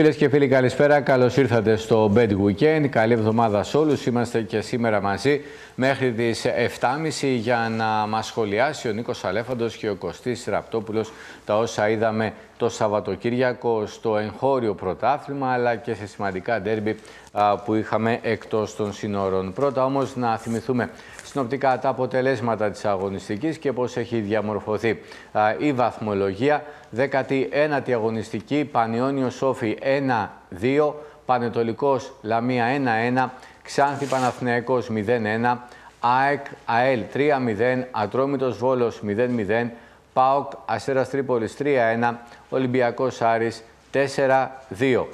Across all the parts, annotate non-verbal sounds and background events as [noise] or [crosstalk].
Φίλες και φίλοι, καλησπέρα. Καλώς ήρθατε στο Bed Weekend. Καλή εβδομάδα σε όλους. Είμαστε και σήμερα μαζί μέχρι τις 7.30 για να μας σχολιάσει ο Νίκος Αλέφαντος και ο Κωστής Ραπτόπουλος τα όσα είδαμε το Σαββατοκύριακο στο εγχώριο πρωτάθλημα αλλά και σε σημαντικά ντέρμπι που είχαμε εκτός των συνόρων. Πρώτα όμως να θυμηθούμε συνοπτικά τα αποτελέσματα της αγωνιστικής και πώς έχει διαμορφωθεί η βαθμολογία. 19η αγωνιστική, Πανιόνιο Σόφι 1-2, Πανετολικός Λαμία 1-1, Ξάνθη Παναθηναϊκός 0-1, ΑΕΚ ΑΕΛ 3-0, Ατρόμητος Βόλος 0-0, ΠΑΟΚ Αστέρας Τρίπολης 3-1, Ολυμπιακός Άρης 4-2.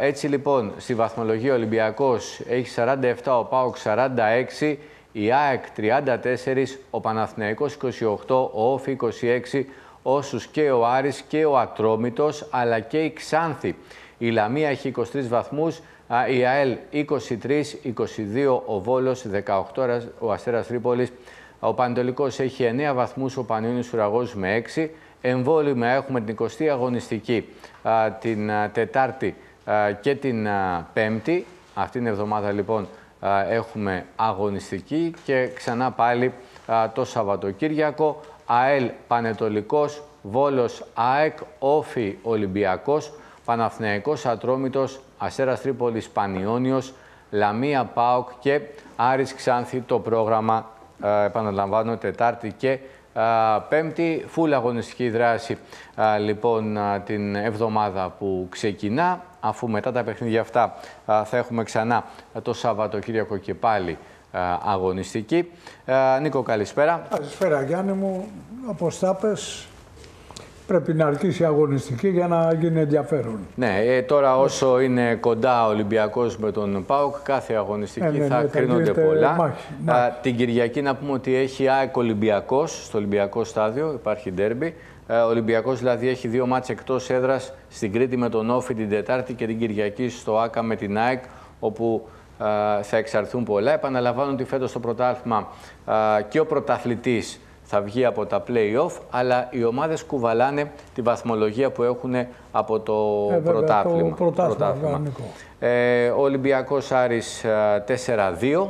Έτσι λοιπόν, στη βαθμολογία ο Ολυμπιακός έχει 47, ο ΠΑΟΚ 46, η ΑΕΚ 34, ο Παναθηναϊκός 28, ο ΟΦ 26, όσους και ο Άρης και ο Ατρόμητος, αλλά και η Ξάνθη. Η Λαμία έχει 23 βαθμούς, η ΑΕΛ 23, 22 ο Βόλος, 18 ο Αστέρας Τρίπολης, ο Παντολικός έχει 9 βαθμούς, ο Πανιόνιος Ουραγός με 6. Εμβόλυμα έχουμε την 20η αγωνιστική την Τετάρτη και την Πέμπτη. Αυτήν την εβδομάδα λοιπόν έχουμε αγωνιστική και ξανά πάλι το Σαββατοκύριακο. ΑΕΛ Πανετολικός, Βόλος ΑΕΚ, Όφι Ολυμπιακός, Παναθηναϊκός Ατρόμητος, Αστέρας Τρίπολης Πανιόνιος, Λαμία ΠΑΟΚ και Άρης Ξάνθη το πρόγραμμα, επαναλαμβάνω, Τετάρτη και Πέμπτη. Φουλ αγωνιστική δράση λοιπόν την εβδομάδα που ξεκινά αφού μετά τα παιχνίδια αυτά θα έχουμε ξανά το Σαββατοκύριακο και πάλι αγωνιστική. Νίκο, καλησπέρα. Καλησπέρα Γιάννη μου. Όπως τα πες, πρέπει να αρχίσει η αγωνιστική για να γίνει ενδιαφέρον. Ναι, ε, τώρα όσο είναι κοντά ο Ολυμπιακός με τον ΠΑΟΚ, κάθε αγωνιστική ε, ναι, θα ναι, κρίνονται πολλά. Μάχη, την Κυριακή να πούμε ότι έχει ΑΕΚ Ολυμπιακός στο Ολυμπιακό στάδιο, υπάρχει ντέρμπι. Ε, ο Ολυμπιακός δηλαδή έχει δύο μάτς εκτός έδρας στην Κρήτη με τον Όφη την Τετάρτη και την Κυριακή στο ΑΚΑ με την ΑΕΚ, όπου ε, θα εξαρθούν πολλά. Επαναλαμβάνω ότι φέτος το πρωτάθλημα ε, και ο πρωταθλητής θα βγει από τα play-off, αλλά οι ομάδες κουβαλάνε τη βαθμολογία που έχουν από το ε, πρωτάθλημα. Το πρωτάθλημα. Ε, ο Ολυμπιακός Άρης 4-2,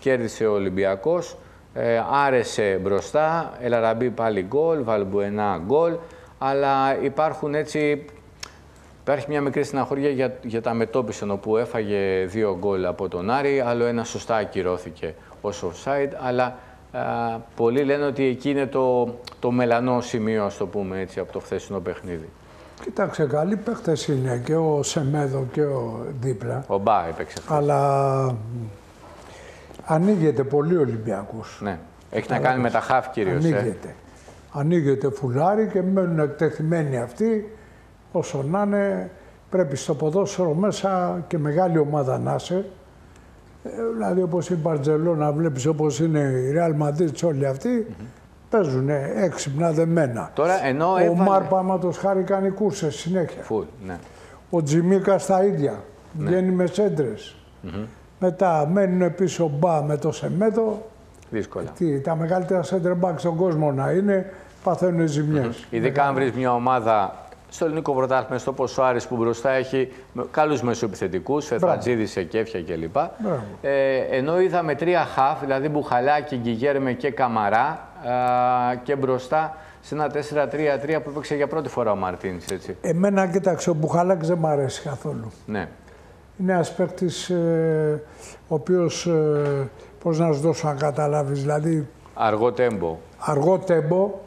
κέρδισε ο Ολυμπιακός. Ε, άρεσε μπροστά, Ελαραμπή πάλι γκολ, Βαλμπουενά γκολ, αλλά υπάρχουν έτσι... Υπάρχει μια μικρή στεναχωρία για, για τα μετώπιση όπου έφαγε δύο γκολ από τον Άρη, άλλο ένα σωστά ακυρώθηκε ως offside, αλλά α, πολλοί λένε ότι εκεί είναι το, το μελανό σημείο, ας το πούμε έτσι, από το χθεσινό παιχνίδι. Κοίταξε, καλοί παίχτες είναι και ο Σεμέδο και ο Δίπλα. Ο Μπά έπαιξε Αλλά Ανοίγεται πολύ ο Ολυμπιακός. Ναι. Έχει να κάνει με τα χαφ κυρίως. Ε. Ανοίγεται. Ε. Ανοίγεται φουλάρι και μένουν εκτεθειμένοι αυτοί. Όσο να είναι, πρέπει στο ποδόσφαιρο μέσα και μεγάλη ομάδα να είσαι. Ε, δηλαδή όπως η Μπαρτζελώνα, βλέπεις όπως είναι η Real Madrid όλοι αυτοί, mm -hmm. παίζουν έξυπνα δεμένα. Τώρα, ενώ ο έβαλε... Μάρ Πάματος χάρη κάνει κούρσες συνέχεια. Φουλ, ναι. Ο Τζιμίκα τα ίδια. Ναι. Βγαίνει με σέντρες. Mm -hmm. Μετά μένουν πίσω μπα με το Σεμέτο. Δύσκολα. Τι, τα μεγαλύτερα center back στον κόσμο να είναι, παθαίνουν ζημιές. Mm -hmm. Ειδικά αν βρεις μια ομάδα στο ελληνικό πρωτάθλημα, στο πόσο Άρης που μπροστά έχει καλούς μεσοεπιθετικούς, Φετρατζίδη, Σεκέφια κλπ. Ε, ενώ είδαμε τρία χαφ, δηλαδή Μπουχαλάκη, Γκυγέρμε και Καμαρά ε, και μπροστά σε ένα 4-3-3 που έπαιξε για πρώτη φορά ο Μαρτίνς, έτσι. Εμένα, κοίταξε, ο Μπουχαλάκης δεν μου αρέσει καθόλου. Ναι είναι ένας παίκτης ε, ο οποίος, ε, πώς να σου δώσω να καταλάβεις, δηλαδή... Αργό τέμπο. Αργό τέμπο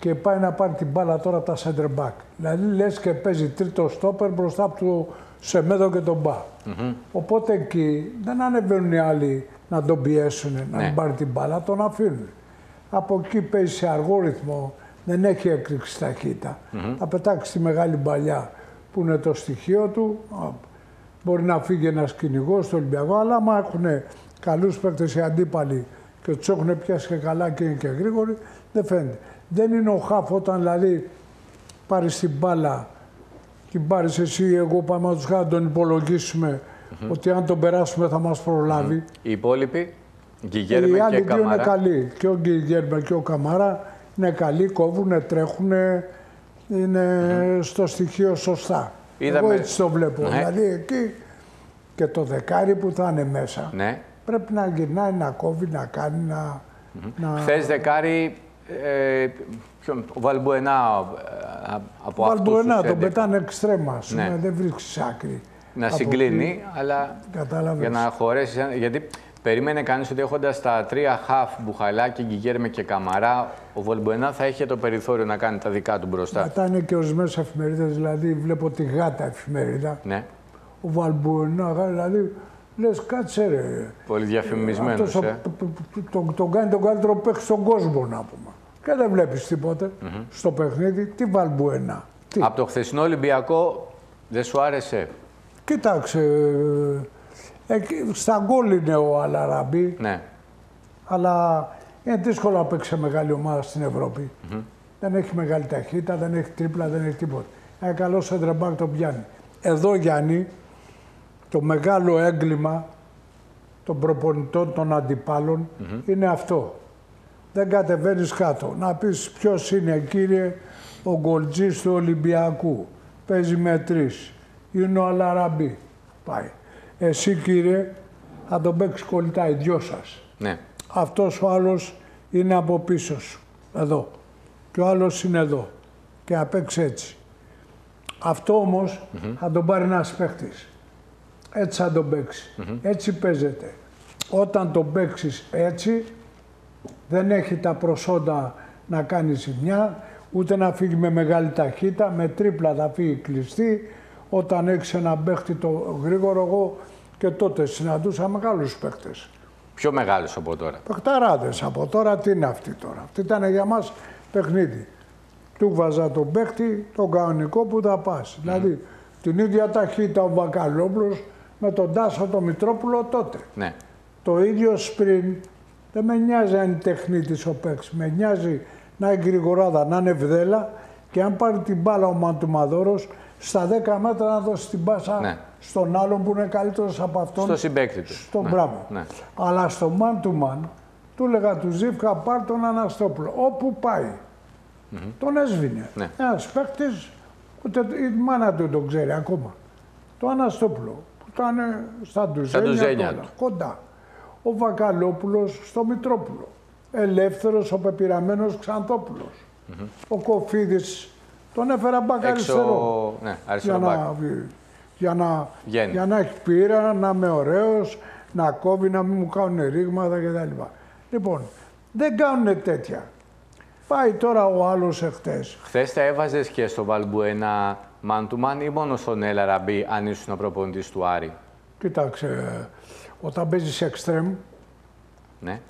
και πάει να πάρει την μπάλα τώρα από τα center back. Δηλαδή λες και παίζει τρίτο στόπερ μπροστά από το Σεμέδο και τον Μπα. Mm Οπότε εκεί δεν ανεβαίνουν οι άλλοι να τον πιέσουν, να ναι. πάρει την μπάλα, τον αφήνουν. Από εκεί παίζει σε αργό ρυθμό, δεν έχει έκρηξη ταχύτητα. Mm Θα πετάξει τη μεγάλη παλιά που είναι το στοιχείο του, Μπορεί να φύγει ένας κυνηγός στο Ολυμπιακό, αλλά άμα έχουν καλούς παίκτες οι αντίπαλοι και τους έχουν πιάσει και καλά και είναι και γρήγοροι, δεν φαίνεται. Δεν είναι ο χάφ όταν δηλαδή πάρεις την μπάλα και πάρεις εσύ, εγώ πάμε να τους να τον υπολογίσουμε ότι αν τον περάσουμε θα μας προλάβει. Mm Οι υπόλοιποι, Γκυγέρμε και άλλοι δύο είναι καλοί. Και ο Γκυγέρμε και ο Καμάρα είναι καλοί, κόβουν, τρέχουν, είναι στο στοιχείο σωστά. Είδαμε... Εγώ έτσι το βλέπω. Ναι. Δηλαδή εκεί και το δεκάρι που θα είναι μέσα Ναι. Πρέπει να γυρνάει, να κόβει, να κάνει, να... να... Χθες δεκάρι, ε, ποιον- ο Βαλμπουενά ε, από αυτούς Βαλμπουενά, τους τον 11. πετάνε εξτρέμα, ας πούμε, Ναι. δεν βρίσκεις άκρη. να Από συγκλίνει, εκεί, αλλά Κατάλαβες. για να χωρέσεις. Γιατί περίμενε κανείς ότι έχοντας τα τρία χαφ, Μπουχαλάκη, Γκυγέρμε και Καμαρά, ο Βαλμπουενά θα είχε το περιθώριο να κάνει τα δικά του μπροστά. Μετά είναι και ορισμένες εφημερίδες, δηλαδή βλέπω τη γάτα εφημερίδα. Ναι, Ο Βαλμπουενά, δηλαδή λες κάτσε ρε. πολύ διαφημισμένος. Αυτός ο- Ε. τον, τον κάνει τον καλύτερο παίχτη στον κόσμο να πούμε. Και δεν βλέπεις τίποτε στο παιχνίδι. Τι Βαλμπουενά. Τι. Από το χθεσινό Ολυμπιακό δεν σου άρεσε; Κοίταξε. ε, εκεί, στα γκολ είναι ο Αλαραμπή, Ναι, αλλά είναι δύσκολο να παίξει σε μεγάλη ομάδα στην ευρωπη Δεν έχει μεγάλη ταχύτητα, δεν έχει τρίπλα, δεν έχει τίποτα. Ένα καλό σέντραμπακ τον πιάνει. Εδώ Γιάννη, το μεγάλο έγκλημα των προπονητών των αντιπάλων είναι αυτό. Δεν κατεβαίνεις κάτω. Να πεις ποιος είναι κύριε ο γκολτζής του Ολυμπιακού. Παίζει με τρεις. Είναι ο Αλαραμπή. Πάει. Εσύ κύριε θα τον παίξεις κολλητά οι δυο σας. ναι. Αυτός ο άλλος είναι από πίσω σου. Εδώ. Και ο άλλος είναι εδώ. Και να παίξει έτσι. Αυτό όμως θα τον πάρει ένας παίχτης. Έτσι θα τον παιξει Έτσι παίζεται. Όταν τον παίξεις έτσι, δεν έχει τα προσόντα να κάνει ζημιά, ούτε να φύγει με μεγάλη ταχύτητα, με τρίπλα θα φύγει κλειστή. Όταν έχεις ένα παίχτη το γρήγορο, εγώ και τότε συναντούσα μεγάλους παίχτες. Πιο μεγάλο από τώρα. Πεχταράδες από τώρα, τι είναι αυτή τώρα. Αυτή ήταν για μας παιχνίδι. Του βάζα τον παίχτη, τον κανονικό που θα πας. Δηλαδή, την ίδια ταχύτητα ο Βακαλόπουλος με τον Τάσο τον Μητρόπουλο τότε. Ναι. Το ίδιο σπριν δεν με νοιάζει αν είναι τεχνίτης ο παίκτης. Με νοιάζει να είναι γρηγοράδα, να είναι βδέλα και αν πάρει την μπάλα ο Μαντουμαδόρος στα 10 μέτρα να δώσει την πάσα Ναι. στον άλλον που είναι καλύτερος από αυτόν. Στο συμπέκτη του. Στον ναι. μπράβο. Ναι. Αλλά στο man to man του έλεγα του Ζήφκα πάρ τον Αναστόπουλο. Όπου πάει. Τον έσβηνε. Ναι. Ένας παίκτης, ούτε η μάνα του τον ξέρει ακόμα. Το Αναστόπουλο που ήταν στα ντουζένια, ντουζένια τώρα, του. κοντά. Ο Βακαλόπουλος στο Μητρόπουλο. Ελεύθερος ο πεπειραμένος Ξανθόπουλος. Ο Κοφίδης τον έφερα μπακ αριστερό. Έξω. Ναι, Για αριστερό να, μπακ. για, να, Βγαίνει. για να έχει πείρα, να είμαι ωραίος, να κόβει, να μην μου κάνουν ρήγματα κτλ. Λοιπόν, δεν κάνουν τέτοια. Πάει τώρα ο άλλος εχθές. Χθες τα έβαζες και στο Βαλμπουένα man to man ή μόνος στον Έλα Ραμπή αν ήσουν ο προπονητής του Άρη; Κοίταξε, όταν παίζεις εξτρέμ, Ναι,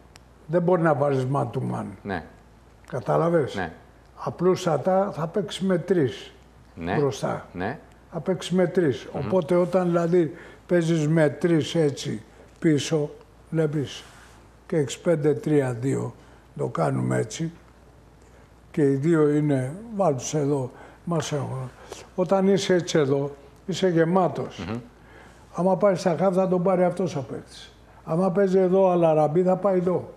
δεν μπορεί να βάζεις man to man. ναι, Κατάλαβες; ναι. Απλούστατα θα παίξεις με τρεις ναι. μπροστά. Ναι, Θα παίξεις με τρεις. Οπότε όταν δηλαδή παίζεις με τρεις έτσι πίσω, βλέπεις και έχεις 5-3-2, το κάνουμε έτσι και οι δύο είναι, βάλ τους εδώ, μας έχουν. Όταν είσαι έτσι εδώ, είσαι γεμάτος. Άμα πάει στα χαφ θα τον πάρει αυτός ο παίκτης. Άμα παίζει εδώ αλαραμπή θα πάει εδώ.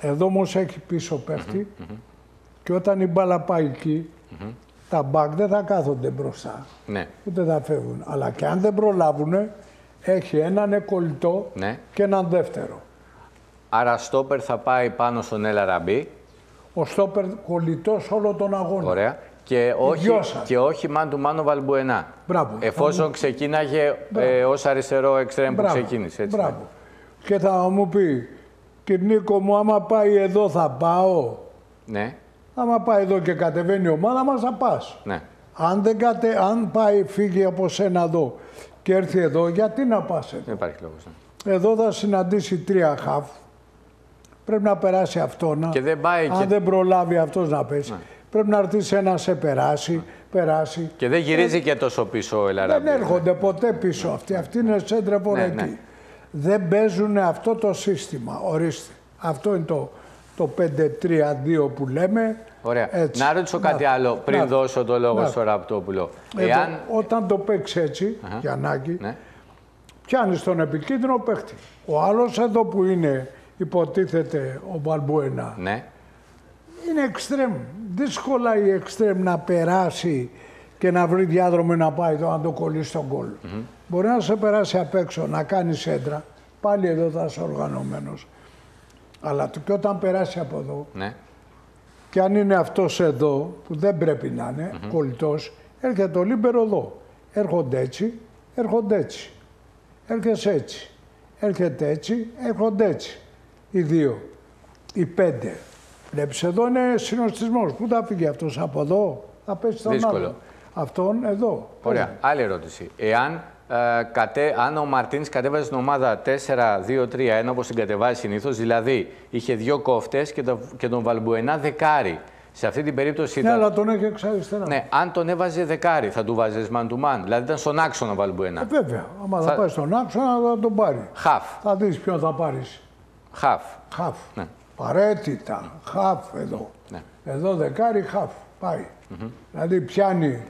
Εδώ όμως έχει πίσω παίχτη και όταν η μπάλα πάει εκεί, τα μπακ δεν θα κάθονται μπροστά, ναι, ούτε θα φεύγουν. Αλλά και αν δεν προλάβουν, έχει έναν κολλητό ναι. και έναν δεύτερο. Άρα στόπερ θα πάει πάνω στον Έλα Ραμπή. Ο στόπερ κολλητός όλο τον αγώνα. Ωραία. Και όχι, δυο σας. και όχι man to man ο Βαλμπουενά. Μπράβο. Εφόσον ξεκίναγε ε, ως αριστερό εξτρέμ που Μπράβο. ξεκίνησε. Έτσι, ναι. Μπράβο. Και θα μου πει, και Νίκο μου, άμα πάει εδώ θα πάω. Ναι, Άμα πάει εδώ και κατεβαίνει η ομάδα μας θα πας. ναι. Αν, δεν κατε, αν πάει φύγει από σένα εδώ και έρθει εδώ, γιατί να πας εδώ; Δεν υπάρχει λόγος. ναι. Εδώ θα συναντήσει τρία χαφ. Πρέπει να περάσει αυτό να. Και δεν πάει Αν και- δεν προλάβει αυτός να πέσει. Πρέπει να έρθει ένα να σε περάσει, περάσει. Και δεν γυρίζει και τόσο πίσω ο Έλα Ραμπή. Δεν έρχονται ποτέ πίσω αυτοί. Αυτοί είναι σέντρα Ναι, εκεί. ναι. Δεν παίζουν αυτό το σύστημα. Ορίστε. Αυτό είναι το, το 5-3-2 που λέμε. Ωραία. Έτσι. Να ρωτήσω κάτι Να- άλλο πριν να- δώσω το λόγο να- στο Ραπτόπουλο. Εδώ, Εάν. Όταν το παίξεις έτσι, Αχα. Γιαννάκη, Ναι, πιάνεις τον επικίνδυνο παίχτη. Ο άλλος εδώ που είναι, υποτίθεται ο Μπαλμπουένα, ναι, είναι εξτρέμ. Δύσκολα η εξτρέμ να περάσει και να βρει διάδρομο να πάει εδώ να το κολλήσει στον κόλ. Μπορεί να σε περάσει απ' έξω, να κάνει έντρα, πάλι εδώ θα είσαι οργανωμένος. Αλλά και όταν περάσει από εδώ, Ναι. και αν είναι αυτός εδώ, που δεν πρέπει να είναι, mm κολλητός, έρχεται το λίμπερο εδώ. Έρχονται έτσι, έρχονται έτσι. Έρχεσαι έτσι. Έρχεται έτσι, έρχονται έτσι. Οι δύο. Οι πέντε. Βλέπεις εδώ είναι συνοστισμός. Πού θα φύγει αυτός από εδώ, θα πέσει στον Δύσκολο. άλλο. Αυτόν εδώ. Ωραία. Άλλη ερώτηση. Εάν ε, κατέ, αν ο Μαρτίνς κατέβαζε στην ομάδα 4-2-3-1 όπως την κατεβάζει συνήθως, δηλαδή είχε δύο κόφτες και, το, και τον Βαλμπουενά δεκάρι. Σε αυτή την περίπτωση Ναι, ήταν... αλλά τον έχει εξαριστερά. Ναι, αν τον έβαζε δεκάρι, θα του βάζες man to man. Δηλαδή ήταν στον άξονα ο Βαλμπουενά. Ε, βέβαια, άμα θα... Θα- πάει στον άξονα θα τον πάρει. Χαφ. Θα δεις ποιον θα πάρεις. Χαφ. Χαφ. Ναι. Απαραίτητα. Χαφ εδώ. Ναι. Εδώ δεκάρι χαφ. Πάει. Δηλαδή πιάνει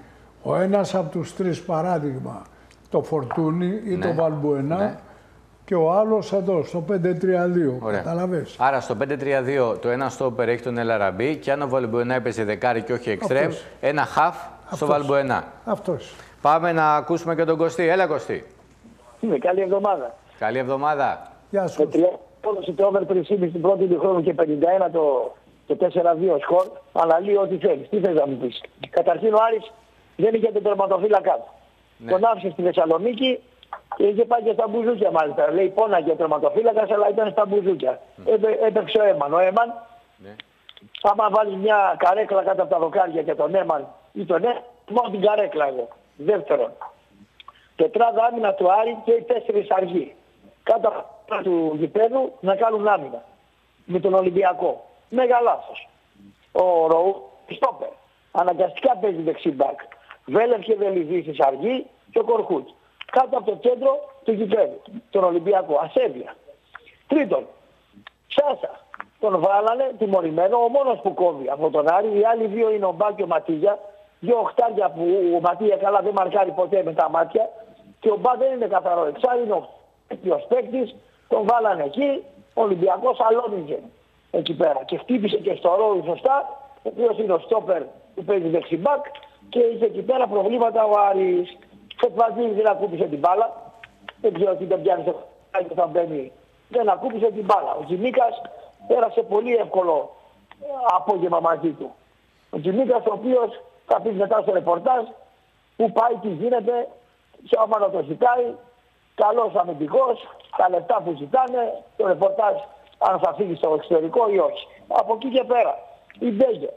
ο ένας από τους τρεις παράδειγμα το Φορτούνι ή το Βαλμπουενά Ναι. και ο άλλος εδώ στο 5-3-2. Ωραία. Καταλαβες; Άρα στο 5-3-2 το ένα στόπερ έχει τον Ελαραμπή και αν ο Βαλμπουενά έπαιζε δεκάρι και όχι εξτρέμ, Αυτός. ένα χαφ στο Αυτός. Βαλμπουενά. Αυτός. Πάμε να ακούσουμε και τον Κωστή. Έλα Κωστή. Ναι, καλή εβδομάδα. Καλή εβδομάδα. Γεια Με σου. 30 έδωσε το over 3,5 στην πρώτη του χρόνου και 51 το, το 4-2 σκορ. Αναλύει ό,τι θέλεις. Τι θες να μου πεις. Καταρχήν ο Άρης δεν είχε τον τερματοφύλακα του. Ναι. Τον άφησε στη Θεσσαλονίκη και είχε πάει και στα μπουζούκια μάλιστα. Λέει πόναγε ο τερματοφύλακας αλλά ήταν στα μπουζούκια. Έπαι, έπαιξε ο Έμαν. Ο Έμαν Ναι. άμα βάλεις μια καρέκλα κάτω από τα δοκάρια και τον Έμαν ή τον Έμαν, μόνο την καρέκλα εγώ. Δεύτερον, τετράδα άμυνα του Άρη και οι τέσσερις αργοί. Κάτω από του γηπέδου να κάνουν άμυνα. Με τον Ολυμπιακό. Μέγα λάθος. Ο Ροού, στόπερ. Αναγκαστικά παίζει δεξί μπακ. Βέλερ και Βελιδίσης αργή και ο Κορχούτς. Κάτω από το κέντρο του γηπέδου. Τον Ολυμπιακό. Ασέβεια. Τρίτον, Σάσα. Τον βάλανε τιμωρημένο, ο μόνος που κόβει από τον Άρη. Οι άλλοι δύο είναι ο Μπά και ο Ματίγια. Δύο οχτάρια που ο Ματίγια καλά δεν μαρκάρει ποτέ με τα μάτια. Και ο Μπά δεν είναι καθαρό εξάρι, είναι ο τέτοιος παίκτης. Τον βάλανε εκεί. Ο Ολυμπιακός αλώνιζε εκεί πέρα. Και χτύπησε και στο ρόλο σωστά. Ο οποίος είναι ο στόπερ που παίζει δεξιμπάκ. Και είχε εκεί πέρα προβλήματα ο Άρης. Ο Βασίλης δεν ακούπησε την μπάλα. Δεν ξέρω τι τον πιάνει στο χέρι και θα μπαίνει. Δεν ακούπησε την μπάλα. Ο Τζιμίκας πέρασε πολύ εύκολο ε, απόγευμα μαζί του. Ο Τζιμίκας ο οποίος θα πει μετά στο ρεπορτάζ που πάει, τι γίνεται, σε ομάδα το ζητάει, καλός αμυντικός, τα λεφτά που ζητάνε, το ρεπορτάζ αν θα φύγει στο εξωτερικό ή όχι. Από εκεί και πέρα, η Μπέγκε.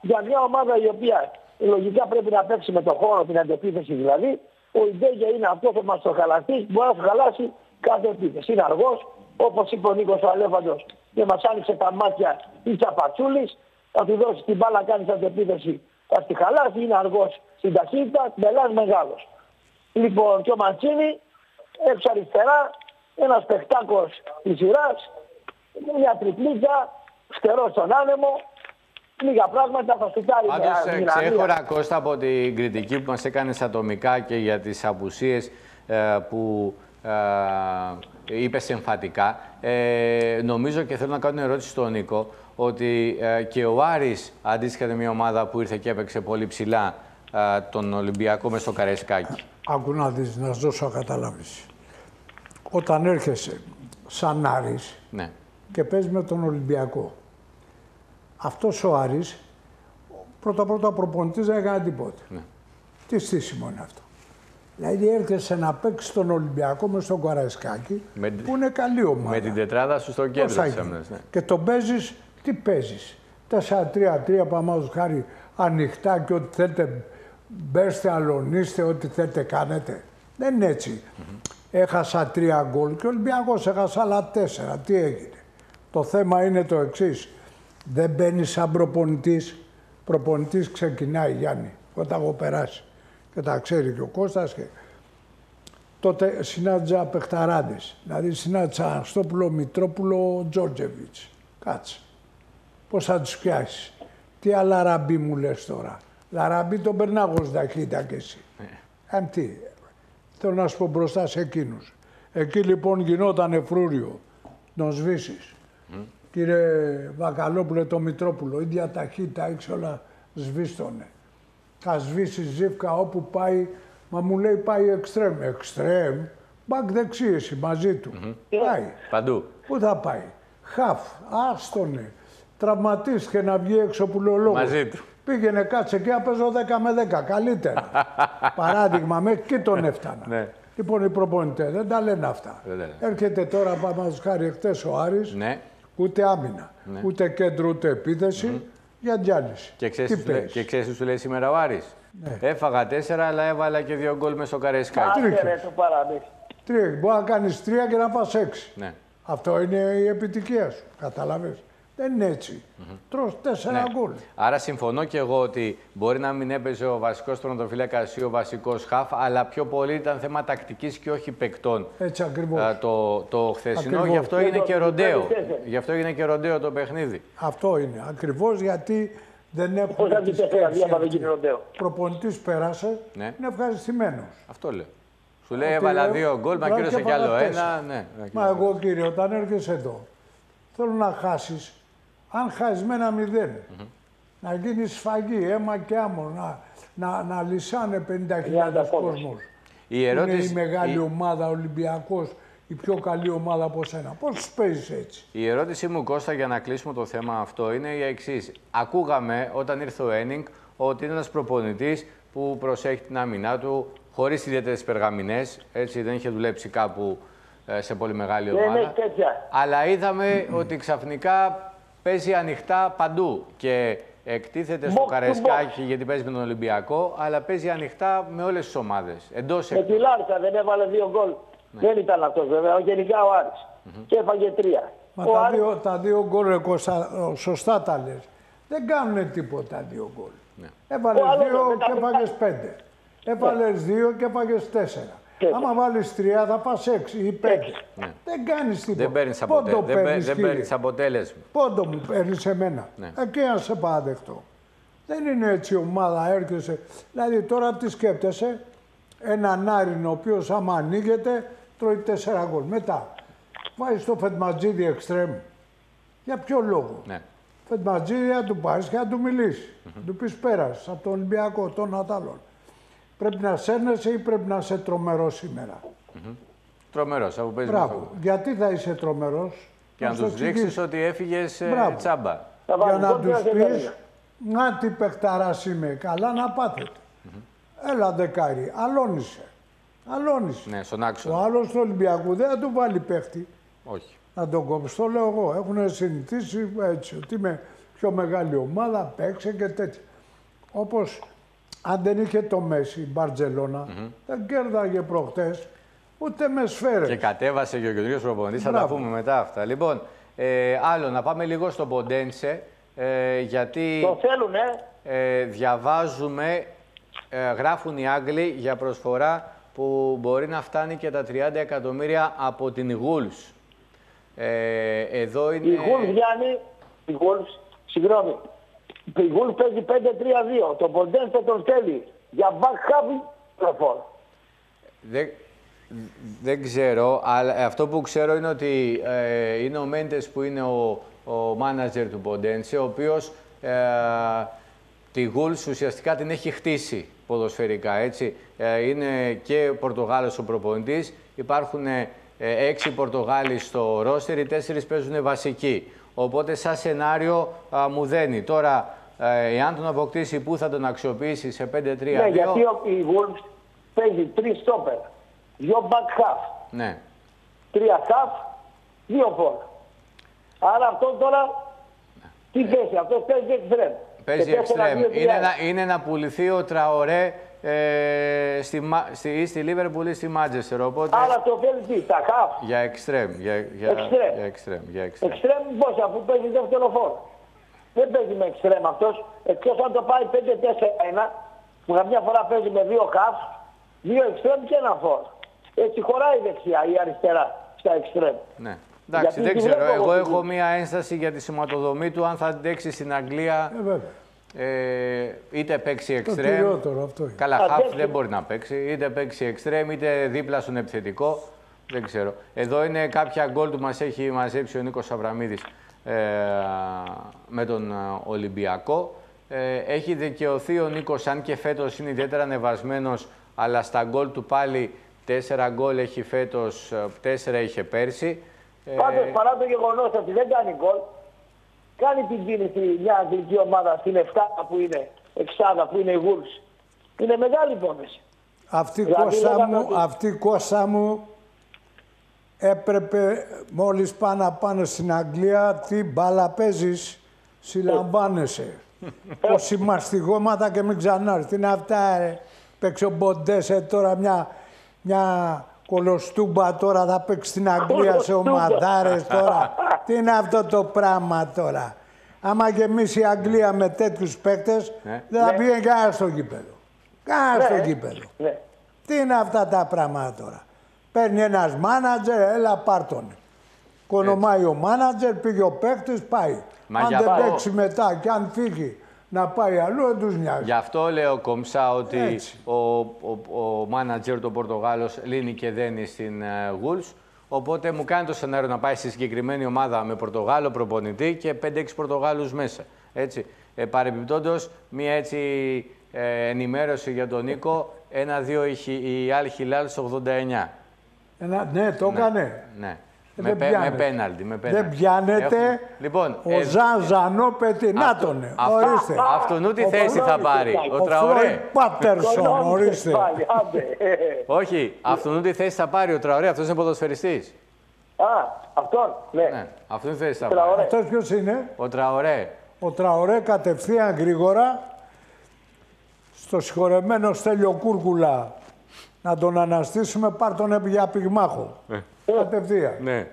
Για μια ομάδα η οποία λογικά πρέπει να παίξει με το χώρο, την αντεπίθεση δηλαδή, ο Ιντέγια είναι αυτός που μας το χαλαστεί, μπορεί να σου χαλάσει κάθε επίθεση. Είναι αργός, όπως είπε ο Νίκος ο Αλέφαντος και μας άνοιξε τα μάτια η Τσαπατσούλης, θα του δώσει την μπάλα, κάνει αντεπίθεση, θα στη χαλάσει, είναι αργός στην ταχύτητα, μπελάς μεγάλος. Λοιπόν, και ο Μαντσίνη έξω αριστερά, ένας παιχτάκος της σειράς, μια τριπλίτσα, φτερό στον άνεμο, λίγα πράγματα θα σου κάνει Πάντως, μια ε, δυναμία. ξέχωρα Κώστα από την κριτική που μας έκανες ατομικά και για τις απουσίες ε, που ε, είπες εμφατικά, ε, νομίζω και θέλω να κάνω μια ερώτηση στον Νίκο, ότι ε, και ο Άρης αντίστοιχα είναι μια ομάδα που ήρθε και έπαιξε πολύ ψηλά ε, τον Ολυμπιακό μες στο Καραϊσκάκι. Άκου να δεις, να σου δώσω ακαταλάβηση. Όταν έρχεσαι σαν Άρης Ναι. και παίζει με τον Ολυμπιακό. Αυτός ο Άρης, πρώτα-πρώτα ο προπονητής δεν έκανε τίποτα. Ναι. Τι στήσιμο είναι αυτό. Δηλαδή έρχεσαι να παίξεις τον Ολυμπιακό μες στον Καραϊσκάκη, Με- που είναι καλή ομάδα. Με την τετράδα σου στο Πώς κέντρο θα της γίνει. άμυνας, ναι. Και τον παίζεις, τι παίζεις. 4-3-3 πάμε χάρη ανοιχτά και ό,τι θέλετε μπέστε, αλωνίστε, ό,τι θέλετε κάνετε. Δεν είναι έτσι. Έχασα τρία γκολ και ο Ολυμπιακός έχασα άλλα τέσσερα. Τι έγινε; Το θέμα είναι το εξής. Δεν μπαίνει σαν προπονητής. Προπονητής ξεκινάει Γιάννη, όταν έχω περάσει. Και τα ξέρει και ο Κώστας και τότε συνάντησα παιχταράδες. Δηλαδή συνάντησα Ανστόπουλο, Μητρόπουλο, Τζόρτζεβιτς. Κάτσε. Πώς θα τους πιάσεις; Τι άλλα ραμπί μου λες τώρα; Λαραμπί τον περνάγω στην ταχύτητα κι εσύ. Ε, τι. Θέλω να σου πω μπροστά σε εκείνους. Εκεί λοιπόν γινόταν φρούριο. Τον σβήσεις. Κύριε Βακαλόπουλε, το Μητρόπουλο, ίδια ταχύτητα, έξω όλα σβήστονε. θα σβήσεις ζύφκα όπου πάει. Μα μου λέει πάει εξτρέμ. Εξτρέμ. Μπακ δεξί εσύ μαζί του. Πάει. Παντού. Πού θα πάει. Χαφ. Άστονε. Τραυματίστηκε να βγει έξω που λόγος. Μαζί του. Πήγαινε κάτσε και παίζω 10 με 10. Καλύτερα. [laughs] Παράδειγμα, μέχρι και τον έφτανα. Ναι. Λοιπόν, οι προπονητές δεν τα λένε αυτά. Δεν τα λένε. Έρχεται τώρα, πάμε χάρη χτε ο Άρης, Ναι. ούτε άμυνα, ούτε κέντρο, ούτε επίθεση για διάλυση. Και ξέρεις, Τι τι σου λέει- παίζεις. και ξέρεις τι σου λέει σήμερα ο Άρης; Ναι. Έφαγα τέσσερα, αλλά έβαλα και δύο γκολ μες στο Καραϊσκάκη. Άντε τρίχες. ρε το παραμύθι. Τρία, μπορεί να κάνεις τρία και να φας έξι. Ναι. Αυτό είναι η επιτυχία σου. Κατάλαβες. Δεν είναι έτσι. Τρως τέσσερα Ναι. γκολ. Άρα συμφωνώ και εγώ ότι μπορεί να μην έπαιζε ο βασικός τερματοφύλακας ή ο βασικός χαφ, αλλά πιο πολύ ήταν θέμα τακτικής και όχι παικτών. Έτσι ακριβώς. Α, το, το χθεσινό, Ακριβώς. γι' αυτό Και είναι το- και το ροντέο. πέντε τέσσερα. Γι' αυτό είναι και ροντέο το παιχνίδι. Αυτό είναι. Ακριβώς γιατί δεν Πώς έχουν θα βγει τέσσερα δύο άμα δεν γίνει ροντέο. Προπονητής πέρασε, Ναι. είναι ευχαριστημένος. Αυτό λέω. Σου λέει Ότι, έβαλα ε, δύο γκολ, μα βράδυ κύρωσε και κι άλλο έβαλα ένα. τέσσερα. Ναι. Μα εγώ κύριε, όταν έρχεσαι εδώ, θέλω να χάσεις, αν χάσεις με ένα μηδέν, να γίνεις σφαγή, αίμα και άμμο, να, να, να λυσάνε 50.000 πόντους. κόσμος. Η Είναι ερώτηση, η μεγάλη η- ομάδα, ο Ολυμπιακός, η πιο καλή ομάδα από σένα. Πώς τους παίζεις έτσι; Η ερώτησή μου, Κώστα, για να κλείσουμε το θέμα αυτό, είναι η εξής. Ακούγαμε όταν ήρθε ο Ένινγκ ότι είναι ένας προπονητής που προσέχει την άμυνά του χωρίς ιδιαίτερες περγαμηνές. Έτσι, δεν είχε δουλέψει κάπου ε, σε πολύ μεγάλη Δεν ομάδα. έχει τέτοια. Αλλά είδαμε ότι ξαφνικά παίζει ανοιχτά παντού. Και εκτίθεται στο Box to Καρεσκάκι γιατί παίζει με τον Ολυμπιακό, αλλά παίζει ανοιχτά με όλες τις ομάδες. Εντός Με τη Λάρσα δεν έβαλε δύο γκολ. Ναι. Δεν ήταν αυτός βέβαια, γενικά ο Άρης. Και έφαγε τρία. Μα ο τα, Άρης δύο, τα δύο γκολ, ρε Κώστα, ο, σωστά τα λες. Δεν κάνουν τίποτα δύο γκολ. Ναι. Έβαλες Ο άλλος δύο με τα και δικά- έφαγες πέντε. Έβαλες δύο και έφαγες τέσσερα. Τέσσερα. Άμα βάλεις τρία θα πας έξι ή πέντε. Δεν κάνεις τίποτα. Δεν παίρνεις Πόντο αποτε... δεν παίρνεις, παίρνεις, δεν κύριε. παίρνεις αποτέλεσμα. Πόντο μου παίρνεις εμένα. Ναι. Εκεί να σε παραδεχτώ. Δεν είναι έτσι η ομάδα, έρχεσαι. Δηλαδή τώρα τι σκέπτεσαι, έναν Άριν ο οποίος άμα ανοίγεται τρώει τέσσερα γκολ. Μετά βάζεις το Φετματζίδι εξτρέμ. Για ποιο λόγο; Ναι. Φετματζίδι να του πάρεις και να του μιλήσεις. Να του πεις πέρασες από τον Ολυμπιακό, των Ατάλων. Πρέπει να σέρνεσαι ή πρέπει να είσαι τρομερός σήμερα; Τρομερός, αφού παίζεις με Μπράβο. αυτό. Γιατί θα είσαι τρομερός; Και να σου το του εξηγήσω. δείξεις ότι έφυγες Μπράβο. τσάμπα. θα για βάλει να γκολ και τους σε πεις παίρνει. να τι παιχταράς είμαι, καλά να πάθετε. Έλα δεκάρι, αλώνησε. Αλώνησε. Ναι, στον Ο άξονα. άλλος του Ολυμπιακού δεν θα του βάλει παίχτη. Όχι. Να τον κόψει, το λέω εγώ. Έχουν συνηθίσει έτσι, ότι είμαι πιο μεγάλη ομάδα, παίξε και τέτοια. Όπως αν δεν είχε το Μέση, η μπαρτζελωνα δεν κέρδαγε προχτές, ούτε με σφαίρες. Και κατέβασε και ο καινούριο προπονητής. Θα τα Μπράβο. πούμε μετά αυτά. Λοιπόν, ε, άλλο να πάμε λίγο στο Ποντένσε. Ε, γιατί Το θέλουν, ε. ε, διαβάζουμε, ε, γράφουν οι Άγγλοι για προσφορά που μπορεί να φτάνει και τα 30 εκατομμύρια από την Γούλς. Ε, εδώ είναι... Η Γουλ Γιάννη, η Γουλ, συγγνώμη, η Γουλ παίζει 5-3-2. Το Ποντέν θα τον θέλει. Για back half τρεφόρ. Δεν, δεν ξέρω, αλλά αυτό που ξέρω είναι ότι ε, είναι ο Μέντες που είναι ο, ο μάνατζερ του Ποντένσε, ο οποίος ε, τη Γουλς ουσιαστικά την έχει χτίσει ποδοσφαιρικά, έτσι. Ε, είναι και Πορτογάλος ο προπονητής, υπάρχουν ε, έξι Πορτογάλοι στο ρόστερ, οι τέσσερις παίζουν βασικοί. Οπότε σαν σενάριο α, μου δένει. Τώρα, ε, εάν τον αποκτήσει, πού θα τον αξιοποιήσει σε 5-3-2. Ναι, γιατί ο- η Γουλ παίζει τρεις στόπερ. Δυο back half. Ναι. Τρία half, δύο φορ. Άρα αυτό τώρα τι παίζει, αυτός παίζει εξτρέμ. Παίζει Και τέσσερα, εξτρέμ. δύο, τρία. Είναι, να, είναι να πουληθεί ο Τραωρέ ε, στη, Μα- στη, ή στη Λίβερπουλ ή στη Μάντζεστερ. Οπότε Άρα το θέλει τι, τα half. για εξτρέμ. Για, για, Εξτρέμ. για εξτρέμ. Για εξτρέμ. Εξτρέμ πώς, αφού παίζει δεύτερο φόρ. Δεν παίζει με εξτρέμ αυτός, εκτός αν το πάει 5-4-1, που καμιά φορά παίζει με δύο half, δύο εξτρέμ και ένα φόρ. Έτσι χωράει η δεξιά ή η αριστερά στα εξτρέμ. Ναι. Εντάξει, Γιατί δεν τη ξέρω. βλέπω Εγώ εγώ τη έχω Λίβερπουλ. μία ένσταση για τη σηματοδομή του αν θα αντέξει στην Αγγλία Ε, βέβαια. ε, είτε παίξει Το εξτρέμ. κυριότερο αυτό είναι. Καλά, Α, χαφ δεν- δεν μπορεί να παίξει. Είτε παίξει εξτρέμ, είτε δίπλα στον επιθετικό. Δεν ξέρω. Εδώ είναι κάποια γκολ που μας έχει μαζέψει ο Νίκος Αβραμίδης ε, με τον ε, Ολυμπιακό. ε, έχει δικαιωθεί ο Νίκος, αν και φέτος είναι ιδιαίτερα ανεβασμένος, αλλά στα γκολ του πάλι τέσσερα γκολ έχει φέτος, τέσσερα είχε πέρσι. Πάντως παρά το γεγονός ότι δεν κάνει γκολ, κάνει την κίνηση μια αγγλική ομάδα στην 7 που είναι, εξάδα που είναι η Wolves. Είναι μεγάλη υπόθεση. Αυτή, δηλαδή, κόστα μου, αυτή η κόστα μου έπρεπε μόλις πάνω πάνω στην Αγγλία τι μπάλα παίζεις, συλλαμβάνεσαι. Πόσοι μαστιγώματα και μην ξανάρθεις. Τι είναι αυτά, ρε. Παίξει ο Μποντέσε τώρα μια, μια κολοστούμπα τώρα, θα παίξει στην Αγγλία σε ομαδάρες τώρα. Τι είναι αυτό το πράγμα τώρα; Άμα γεμίσει η Αγγλία με τέτοιους παίκτες, ναι. δεν θα ναι. πήγαινε κανένας στο κήπεδο. Κανένας στο ναι. κήπεδο. Τι είναι αυτά τα πράγματα τώρα; Παίρνει ένας μάνατζερ, έλα πάρ' τον. Κονομάει ο μάνατζερ, πήγε ο παίκτης, πάει. Μα αν δεν παίξει μετά και αν φύγει να πάει αλλού, δεν τους νοιάζει. Γι' αυτό λέω κομψά ότι ο, ο, ο, μάνατζερ του Πορτογάλος λύνει και δένει στην uh, Οπότε μου κάνει το σενάριο να πάει στη συγκεκριμένη ομάδα με Πορτογάλο προπονητή και 5-6 Πορτογάλους μέσα. Έτσι. Ε, Παρεμπιπτόντως, μία έτσι ε, ενημέρωση για τον Νίκο. Ένα-δύο η Al Hilal στο 89. Ένα, ναι, το ναι, έκανε. Ναι. Ε, με, πέ, με πέναλτι. Με Δεν πιάνεται λοιπόν, ο ε, Ζαν Ζανό Να τον, ορίστε. Αυτόν τι θέση θα πάρει. Ο Τραωρέ; Πάτερσον, ορίστε. Όχι, αυτόν τι θέση θα πάρει ο Τραωρέ. Αυτός είναι ποδοσφαιριστής. Α, αυτόν, ναι. ναι αυτόν τι θέση θα πάρει. Αυτός ποιος είναι; Ο Τραωρέ. Ο Τραωρέ κατευθείαν γρήγορα στο συγχωρεμένο Στέλιο Κούρκουλα να τον αναστήσουμε, πάρ τον για πυγμάχο. Ε. Κατευθείαν. Ναι.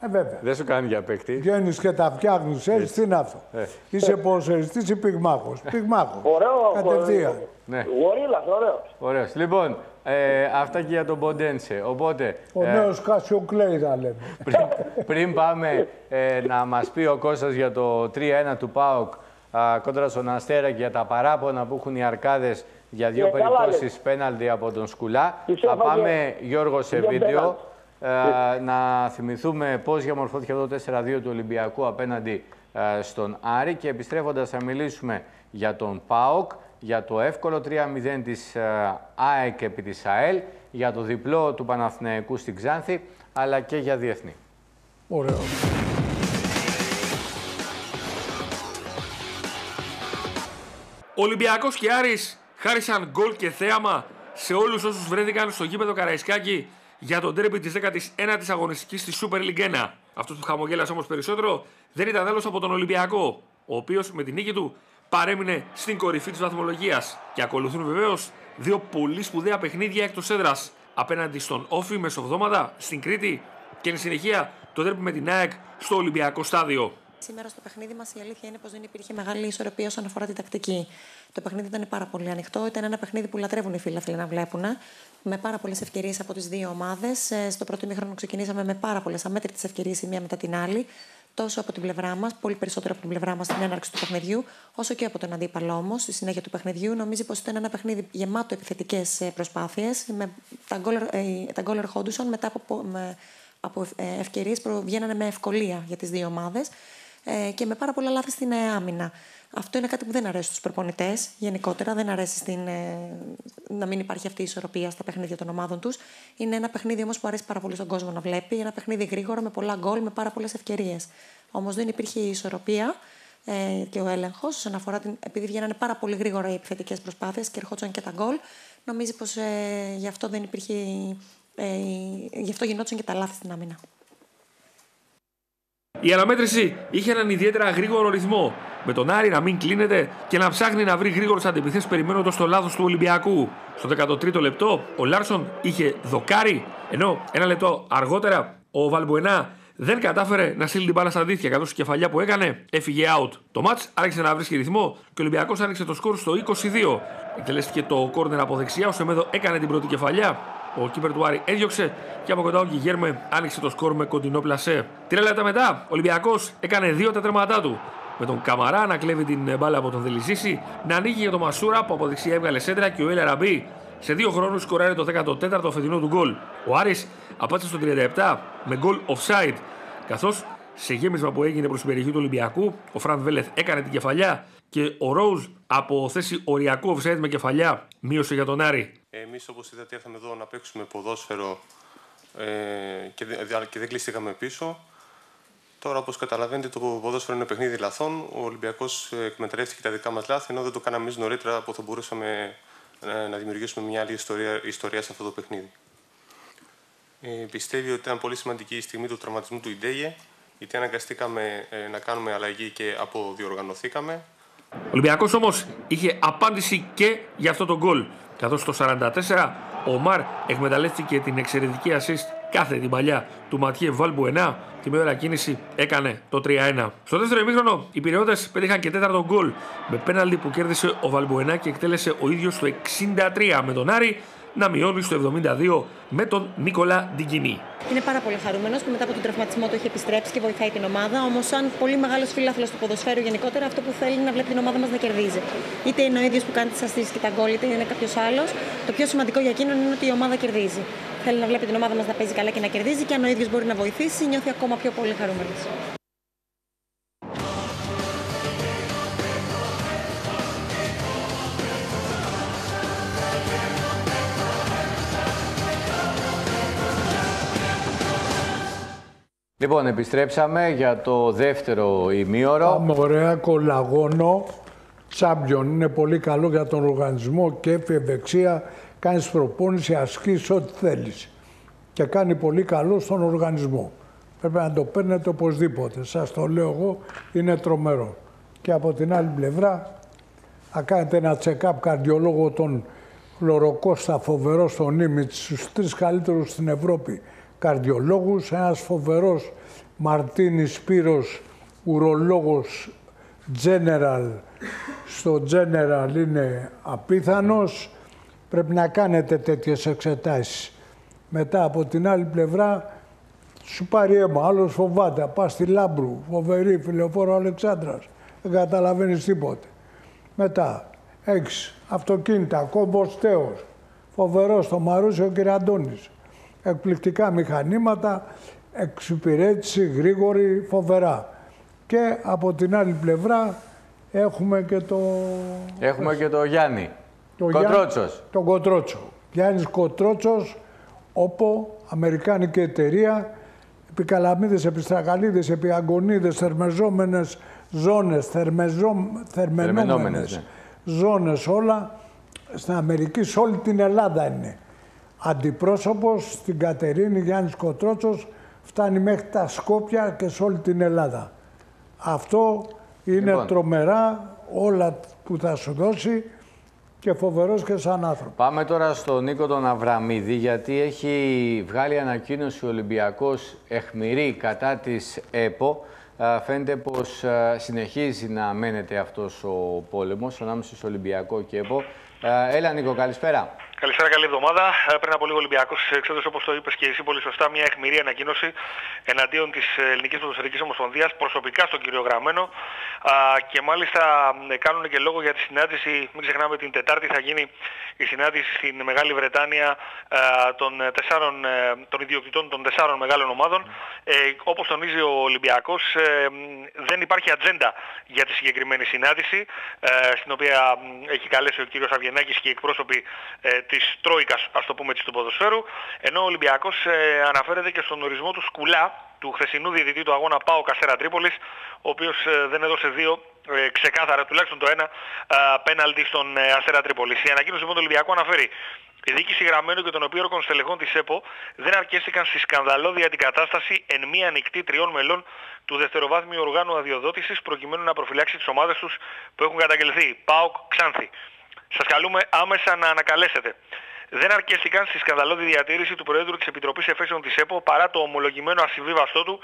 Ε, βέβαια. Δεν σου κάνει για παίκτη. Βγαίνεις και τα φτιάχνεις, έτσι τι είναι αυτό. Ε. Είσαι ποδοσφαιριστή ή πυγμάχος; Πυγμάχος. Ωραίο. Κατευθείαν. Ναι. Γορίλας, ωραίο. Ωραίος. Λοιπόν, ε, αυτά και για τον Ποντένσε. Οπότε, ο ε, νέος Κάσιο Κλέη θα λέμε. Πριν, πριν πάμε ε, να μας πει ο Κώστας για το 3-1 του ΠΑΟΚ κόντρα στον Αστέρα και για τα παράπονα που έχουν οι Αρκάδες για δύο yeah, ε, περιπτώσεις πέναλτι από τον Σκουλά. Θα πάμε, Γιώργο, σε βίντεο ε, να θυμηθούμε πώς διαμορφώθηκε εδώ το 4-2 του Ολυμπιακού απέναντι ε, στον Άρη και επιστρέφοντας θα μιλήσουμε για τον ΠΑΟΚ, για το εύκολο 3-0 της ΑΕΚ επί της ΑΕΛ, για το διπλό του Παναθηναϊκού στην Ξάνθη, αλλά και για διεθνή. Ωραίο. Ολυμπιακός και Άρης χάρισαν γκολ και θέαμα σε όλους όσους βρέθηκαν στο γήπεδο Καραϊσκάκη για τον τρέπι της 19ης αγωνιστικής στη Super League 1. Αυτός που χαμογέλασε όμως περισσότερο δεν ήταν άλλος από τον Ολυμπιακό, ο οποίος με την νίκη του παρέμεινε στην κορυφή της βαθμολογίας. Και ακολουθούν βεβαίως δύο πολύ σπουδαία παιχνίδια εκτός έδρας απέναντι στον Όφη μεσοβδόματα στην Κρήτη και εν συνεχεία το τρέπι με την ΑΕΚ στο Ολυμπιακό στάδιο. Σήμερα στο παιχνίδι μας η αλήθεια είναι πως δεν υπήρχε μεγάλη ισορροπία όσον αφορά την τακτική. Το παιχνίδι ήταν πάρα πολύ ανοιχτό. Ήταν ένα παιχνίδι που λατρεύουν οι φίλοι να βλέπουν. Με πάρα πολλές ευκαιρίες από τις δύο ομάδες. Ε, στο πρώτο μήχρονο ξεκινήσαμε με πάρα πολλές αμέτρητες ευκαιρίες η μία μετά την άλλη. Τόσο από την πλευρά μας, πολύ περισσότερο από την πλευρά μας στην έναρξη του παιχνιδιού, όσο και από τον αντίπαλο όμως στη συνέχεια του παιχνιδιού. Νομίζει πως ήταν ένα παιχνίδι γεμάτο επιθετικές ε, προσπάθειες. Τα γκολ ερχόντουσαν μετά από, με, από ε, ευκαιρίες που βγαίνανε με ευκολία για τις δύο ομάδες ε, και με πάρα πολλά λάθη στην ε, άμυνα. Αυτό είναι κάτι που δεν αρέσει στους προπονητές γενικότερα. Δεν αρέσει στην, ε, να μην υπάρχει αυτή η ισορροπία στα παιχνίδια των ομάδων τους. Είναι ένα παιχνίδι όμως που αρέσει πάρα πολύ στον κόσμο να βλέπει. Ένα παιχνίδι γρήγορο με πολλά γκολ, με πάρα πολλές ευκαιρίες. Όμως δεν υπήρχε η ισορροπία ε, και ο έλεγχος όσον αφορά την. επειδή βγαίνανε πάρα πολύ γρήγορα οι επιθετικές προσπάθειες και ερχόντουσαν και τα γκολ. Νομίζει πως ε, γι' αυτό δεν υπήρχε. Ε, γι' αυτό γινόταν και τα λάθη στην άμυνα. Η αναμέτρηση είχε έναν ιδιαίτερα γρήγορο ρυθμό, με τον Άρη να μην κλείνεται και να ψάχνει να βρει γρήγορες αντιπιθέσεις περιμένοντας το λάθος του Ολυμπιακού. Στο 13ο λεπτό, ο Λάρσον είχε δοκάρι, ενώ ένα λεπτό αργότερα ο Βαλμπουενά δεν κατάφερε να στείλει την μπάλα στα δίχτυα καθώς η κεφαλιά που έκανε έφυγε out. Το match άρχισε να βρίσκει ρυθμό και ο Ολυμπιακός άνοιξε το σκορ στο 22. Εκτελέστηκε το κόρνερ από δεξιά, ο Σεμέδο έκανε την πρώτη κεφαλιά ο κύπερ του Άρη έδιωξε και από κοντά ο Γιγέρμε άνοιξε το σκορ με κοντινό πλασέ. Τρία λεπτά μετά, ο Ολυμπιακός έκανε δύο τα τέρματά του. Με τον Καμαρά να κλέβει την μπάλα από τον Δελιζήση, να ανοίγει για τον Μασούρα που από δεξιά έβγαλε σέντρα και ο Έλε Ραμπή σε δύο χρόνους σκοράρει το 14ο φετινό του γκολ. Ο Άρης απάντησε στο 37 με γκολ offside, καθώς σε γέμισμα που έγινε προς την περιοχή του Ολυμπιακού. Ο Φραντ Βέλεθ έκανε την κεφαλιά και ο Ρόουζ από θέση οριακού offside με κεφαλιά μείωσε για τον Άρη. Εμείς, όπως είδατε, ήρθαμε εδώ να παίξουμε ποδόσφαιρο ε, και, και δεν κλειστήκαμε πίσω. Τώρα, όπως καταλαβαίνετε, το ποδόσφαιρο είναι παιχνίδι λαθών. Ο Ολυμπιακός εκμεταλλεύτηκε τα δικά μας λάθη, ενώ δεν το κάναμε εμείς νωρίτερα που θα μπορούσαμε να δημιουργήσουμε μια άλλη ιστορία, ιστορία σε αυτό το παιχνίδι. Ε, πιστεύει ότι ήταν πολύ σημαντική η στιγμή του τραυματισμού του Ιντέγε, γιατί αναγκαστήκαμε ε, να κάνουμε αλλαγή και αποδιοργανωθήκαμε. Ο Ολυμπιακός όμως είχε απάντηση και για αυτό το γκολ. Καθώς στο 44 ο Μαρ εκμεταλλεύτηκε την εξαιρετική assist κάθε την παλιά του Ματιέ Βαλμπουενά. Τη μία ώρα κίνηση έκανε το 3-1. Στο δεύτερο ημίχρονο οι πυριώτε πέτυχαν και τέταρτο γκολ με πέναλτι που κέρδισε ο Βαλμπουενά και εκτέλεσε ο ίδιος το 63 με τον Άρη να μειώνει στο 72 με τον Νίκολα Ντιγκινή. Είναι πάρα πολύ χαρούμενος που μετά από τον τραυματισμό του έχει επιστρέψει και βοηθάει την ομάδα. Όμως, σαν πολύ μεγάλος φίλαθλο του ποδοσφαίρου γενικότερα, αυτό που θέλει είναι να βλέπει την ομάδα μας να κερδίζει. Είτε είναι ο ίδιος που κάνει τις αστήσει και τα γκολ, είτε είναι κάποιος άλλος. Το πιο σημαντικό για εκείνον είναι ότι η ομάδα κερδίζει. Θέλει να βλέπει την ομάδα μας να παίζει καλά και να κερδίζει και αν ο ίδιος μπορεί να βοηθήσει, νιώθει ακόμα πιο πολύ χαρούμενος. Λοιπόν, επιστρέψαμε για το δεύτερο ημίωρο. Πάμε ωραία, κολαγόνο, τσάμπιον. Είναι πολύ καλό για τον οργανισμό, κέφι, ευεξία, κάνεις προπόνηση, ασκείς, ό,τι θέλεις. Και κάνει πολύ καλό στον οργανισμό. Πρέπει να το παίρνετε οπωσδήποτε. Σας το λέω εγώ, είναι τρομερό. Και από την άλλη πλευρά, θα κάνετε ένα check-up καρδιολόγο τον Χλωροκώστα φοβερό στον Ήμιτ, στους τρεις καλύτερους στην Ευρώπη καρδιολόγους, ένας φοβερός Μαρτίνης Σπύρος, ουρολόγος General. Στο General είναι απίθανος, πρέπει να κάνετε τέτοιες εξετάσεις. Μετά από την άλλη πλευρά σου πάρει αίμα, άλλος φοβάται, πας στη Λάμπρου, φοβερή, φιλοφόρο Αλεξάνδρας, δεν καταλαβαίνεις τίποτε. Μετά, έχεις αυτοκίνητα, κόμπος Τέος, φοβερός το Μαρούσιο και Αντώνης εκπληκτικά μηχανήματα, εξυπηρέτηση γρήγορη, φοβερά. Και από την άλλη πλευρά έχουμε και το... Έχουμε και το Γιάννη. Το Κοτρότσος. Το Κοτρότσο. Γιάννης Κοτρότσος, όπου Αμερικάνικη εταιρεία, επικαλαμίδες, επιστραγαλίδες, επιαγωνίδες, θερμεζόμενες ζώνες, θερμεζό, θερμενόμενες ναι. ζώνες όλα, στην Αμερική, σε όλη την Ελλάδα είναι αντιπρόσωπος στην Κατερίνη Γιάννης Κοτρότσος φτάνει μέχρι τα Σκόπια και σε όλη την Ελλάδα. Αυτό είναι λοιπόν. τρομερά όλα που θα σου δώσει και φοβερός και σαν άνθρωπο. Πάμε τώρα στον Νίκο τον Αβραμίδη γιατί έχει βγάλει ανακοίνωση ο Ολυμπιακός εχμηρή κατά της ΕΠΟ. Φαίνεται πως συνεχίζει να μένεται αυτός ο πόλεμος ανάμεσα στο Ολυμπιακό και ΕΠΟ. Έλα Νίκο, καλησπέρα. Καλησπέρα, καλή εβδομάδα. Ε, πριν από λίγο ο Ολυμπιακός εξέδωσε, όπως το είπες και εσύ πολύ σωστά, μια αιχμηρή ανακοίνωση εναντίον της Ελληνικής Ποδοσφαιρική Ομοσπονδίας προσωπικά στον κύριο Γραμμένο. Α, και μάλιστα ε, κάνουν και λόγο για τη συνάντηση. Μην ξεχνάμε την Τετάρτη θα γίνει η συνάντηση στην Μεγάλη Βρετάνια α, των, τεσσάρων, ε, των ιδιοκτητών των τεσσάρων μεγάλων ομάδων. Ε, όπως τονίζει ο Ολυμπιακός, ε, δεν υπάρχει ατζέντα για τη συγκεκριμένη συνάντηση, ε, στην οποία έχει καλέσει ο κύριος Αβγενάκη και οι εκπρόσωποι της Τρόικας, ας το πούμε έτσι, του ποδοσφαίρου, ενώ ο Ολυμπιακός ε, αναφέρεται και στον ορισμό του Σκουλά, του χθεσινού διαιτητή του αγώνα Πάο Καστέρα Τρίπολης, ο οποίος ε, δεν έδωσε δύο ε, ξεκάθαρα, τουλάχιστον το ένα, πέναλτι στον Αστέρα Τρίπολης. Η ανακοίνωση λοιπόν του Ολυμπιακού αναφέρει η διοίκηση γραμμένου και των οποίων στελεχών της ΕΠΟ δεν αρκέστηκαν στη σκανδαλώδη αντικατάσταση εν μία ανοιχτή τριών μελών του δευτεροβάθμιου οργάνου αδειοδότησης προκειμένου να προφυλάξει τις ομάδες τους που έχουν καταγγελθεί. ΠΑΟΚ Ξάνθη. Σας καλούμε άμεσα να ανακαλέσετε. Δεν αρκέστηκαν στη σκανδαλώδη διατήρηση του Προέδρου της Επιτροπής Εφέσεων της ΕΠΟ παρά το ομολογημένο ασυμβίβαστό του,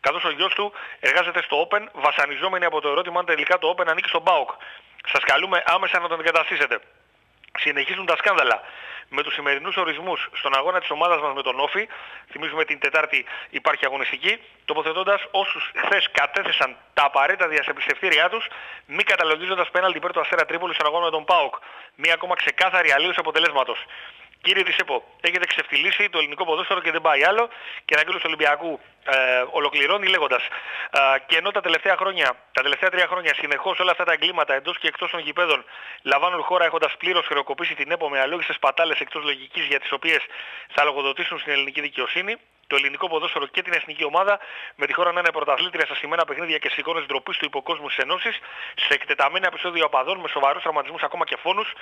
καθώς ο γιος του εργάζεται στο Open, βασανιζόμενοι από το ερώτημα αν τελικά το Open ανήκει στον ΠΑΟΚ. Σας καλούμε άμεσα να τον εγκαταστήσετε. Συνεχίζουν τα σκάνδαλα με τους σημερινούς ορισμούς στον αγώνα της ομάδας μας με τον Όφη. Θυμίζουμε την Τετάρτη υπάρχει αγωνιστική, τοποθετώντας όσους χθες κατέθεσαν τα απαραίτητα διασεπιστευτήριά τους, μη καταλογίζοντας πέναλτι υπέρ του Αστέρα Τρίπολη στον αγώνα με τον ΠΑΟΚ. Μία ακόμα ξεκάθαρη αλλίωση αποτελέσματος. Κύριε Τισέπο, έχετε ξεφτυλίσει το ελληνικό ποδόσφαιρο και δεν πάει άλλο και ένα του Ολυμπιακού ε, ολοκληρώνει λέγοντας. Ε, και ενώ τα τελευταία χρόνια, τα τελευταία τρία χρόνια συνεχώς όλα αυτά τα εγκλήματα εντός και εκτός των γηπέδων λαμβάνουν χώρα έχοντας πλήρως χρεοκοπήσει την ΕΠΟ με αλόγιστες πατάλες εκτός λογικής για τις οποίες θα λογοδοτήσουν στην ελληνική δικαιοσύνη, το ελληνικό ποδόσφαιρο και την εθνική ομάδα, με τη χώρα να είναι πρωταθλήτρια στα σημαίνα παιχνίδια και σηκώνες ντροπής του υποκόσμου της Ενώσης, σε εκτεταμένα επεισόδια οπαδών με σοβαρούς τραυματισμούς ακόμα και φόνους,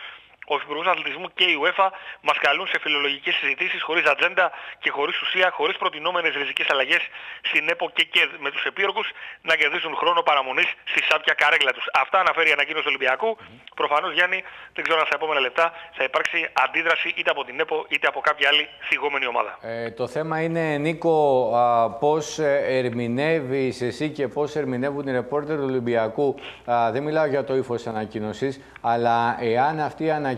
ο Υπουργός Αθλητισμού και η UEFA μας καλούν σε φιλολογικές συζητήσεις χωρίς ατζέντα και χωρίς ουσία, χωρίς προτινόμενες ριζικές αλλαγές στην ΕΠΟ και ΚΕΔ με τους επίρροκους να κερδίσουν χρόνο παραμονής στη σάπια καρέγλα τους. Αυτά αναφέρει η ανακοίνωση του Ολυμπιακού. Προφανώς Γιάννη, δεν ξέρω αν στα επόμενα λεπτά θα υπάρξει αντίδραση είτε από την ΕΠΟ είτε από κάποια άλλη θυγόμενη ομάδα. Ε, το θέμα είναι, Νίκο, α, πώς ε, ερμηνεύεις εσύ και πώς ερμηνεύουν οι ρεπόρτερ του Ολυμπιακού. Α, δεν μιλάω για το ύφος της ανακοίνωσης, αλλά εάν αυτή η ανακοίνωση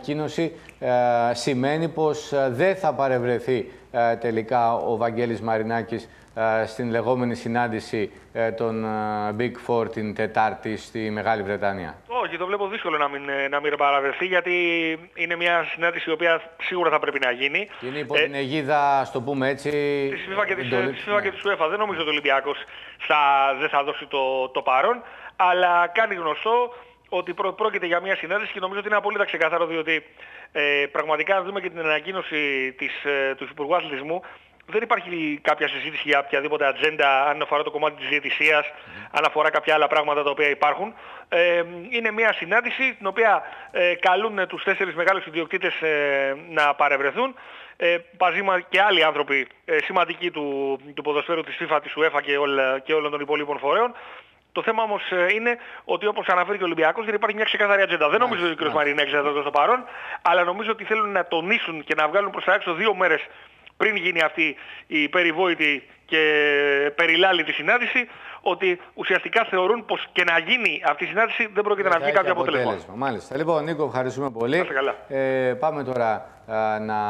ε, σημαίνει πως ε, δεν θα παρευρεθεί ε, τελικά ο Βαγγέλης Μαρινάκης στην λεγόμενη συνάντηση των Big Four την Τετάρτη στη Μεγάλη Βρετανία. Όχι, το βλέπω δύσκολο να μην, να μην παραβρεθεί γιατί είναι μια συνάντηση η οποία σίγουρα θα πρέπει να γίνει. Είναι υπό την αιγίδα, στο πούμε έτσι... Της FIFA και της, της, FIFA και της UEFA. Δεν νομίζω ότι ο Ολυμπιακός θα, δεν θα δώσει το, το παρόν, αλλά κάνει γνωστό ότι πρόκειται για μια συνάντηση και νομίζω ότι είναι απολύτως ξεκάθαρο διότι ε, πραγματικά αν δούμε και την ανακοίνωση της, ε, του Υπουργού Αθλητισμού δεν υπάρχει κάποια συζήτηση για οποιαδήποτε ατζέντα αν αφορά το κομμάτι της διαιτησίας, αν αφορά κάποια άλλα πράγματα τα οποία υπάρχουν. Ε, είναι μια συνάντηση την οποία ε, καλούν τους τέσσερις μεγάλους ιδιοκτήτες ε, να παρευρεθούν. Ε, μαζί και άλλοι άνθρωποι ε, σημαντικοί του, του ποδοσφαίρου της FIFA, της UEFA και, όλα, και όλων των υπολείπων φορέων το θέμα όμως ε, είναι ότι όπως αναφέρει και ο Ολυμπιακός δεν υπάρχει μια ξεκάθαρη ατζέντα. Δεν νομίζω ότι ο κ. Μαρινέξ θα το στο παρόν, αλλά νομίζω ότι θέλουν να τονίσουν και να βγάλουν προς τα έξω δύο μέρες πριν γίνει αυτή η περιβόητη και περιλάλητη συνάντηση, ότι ουσιαστικά θεωρούν πως και να γίνει αυτή η συνάντηση δεν πρόκειται να βγει κάποιο αποτέλεσμα. αποτέλεσμα. Μάλιστα. Λοιπόν, Νίκο, ευχαριστούμε πολύ. Ε, πάμε τώρα να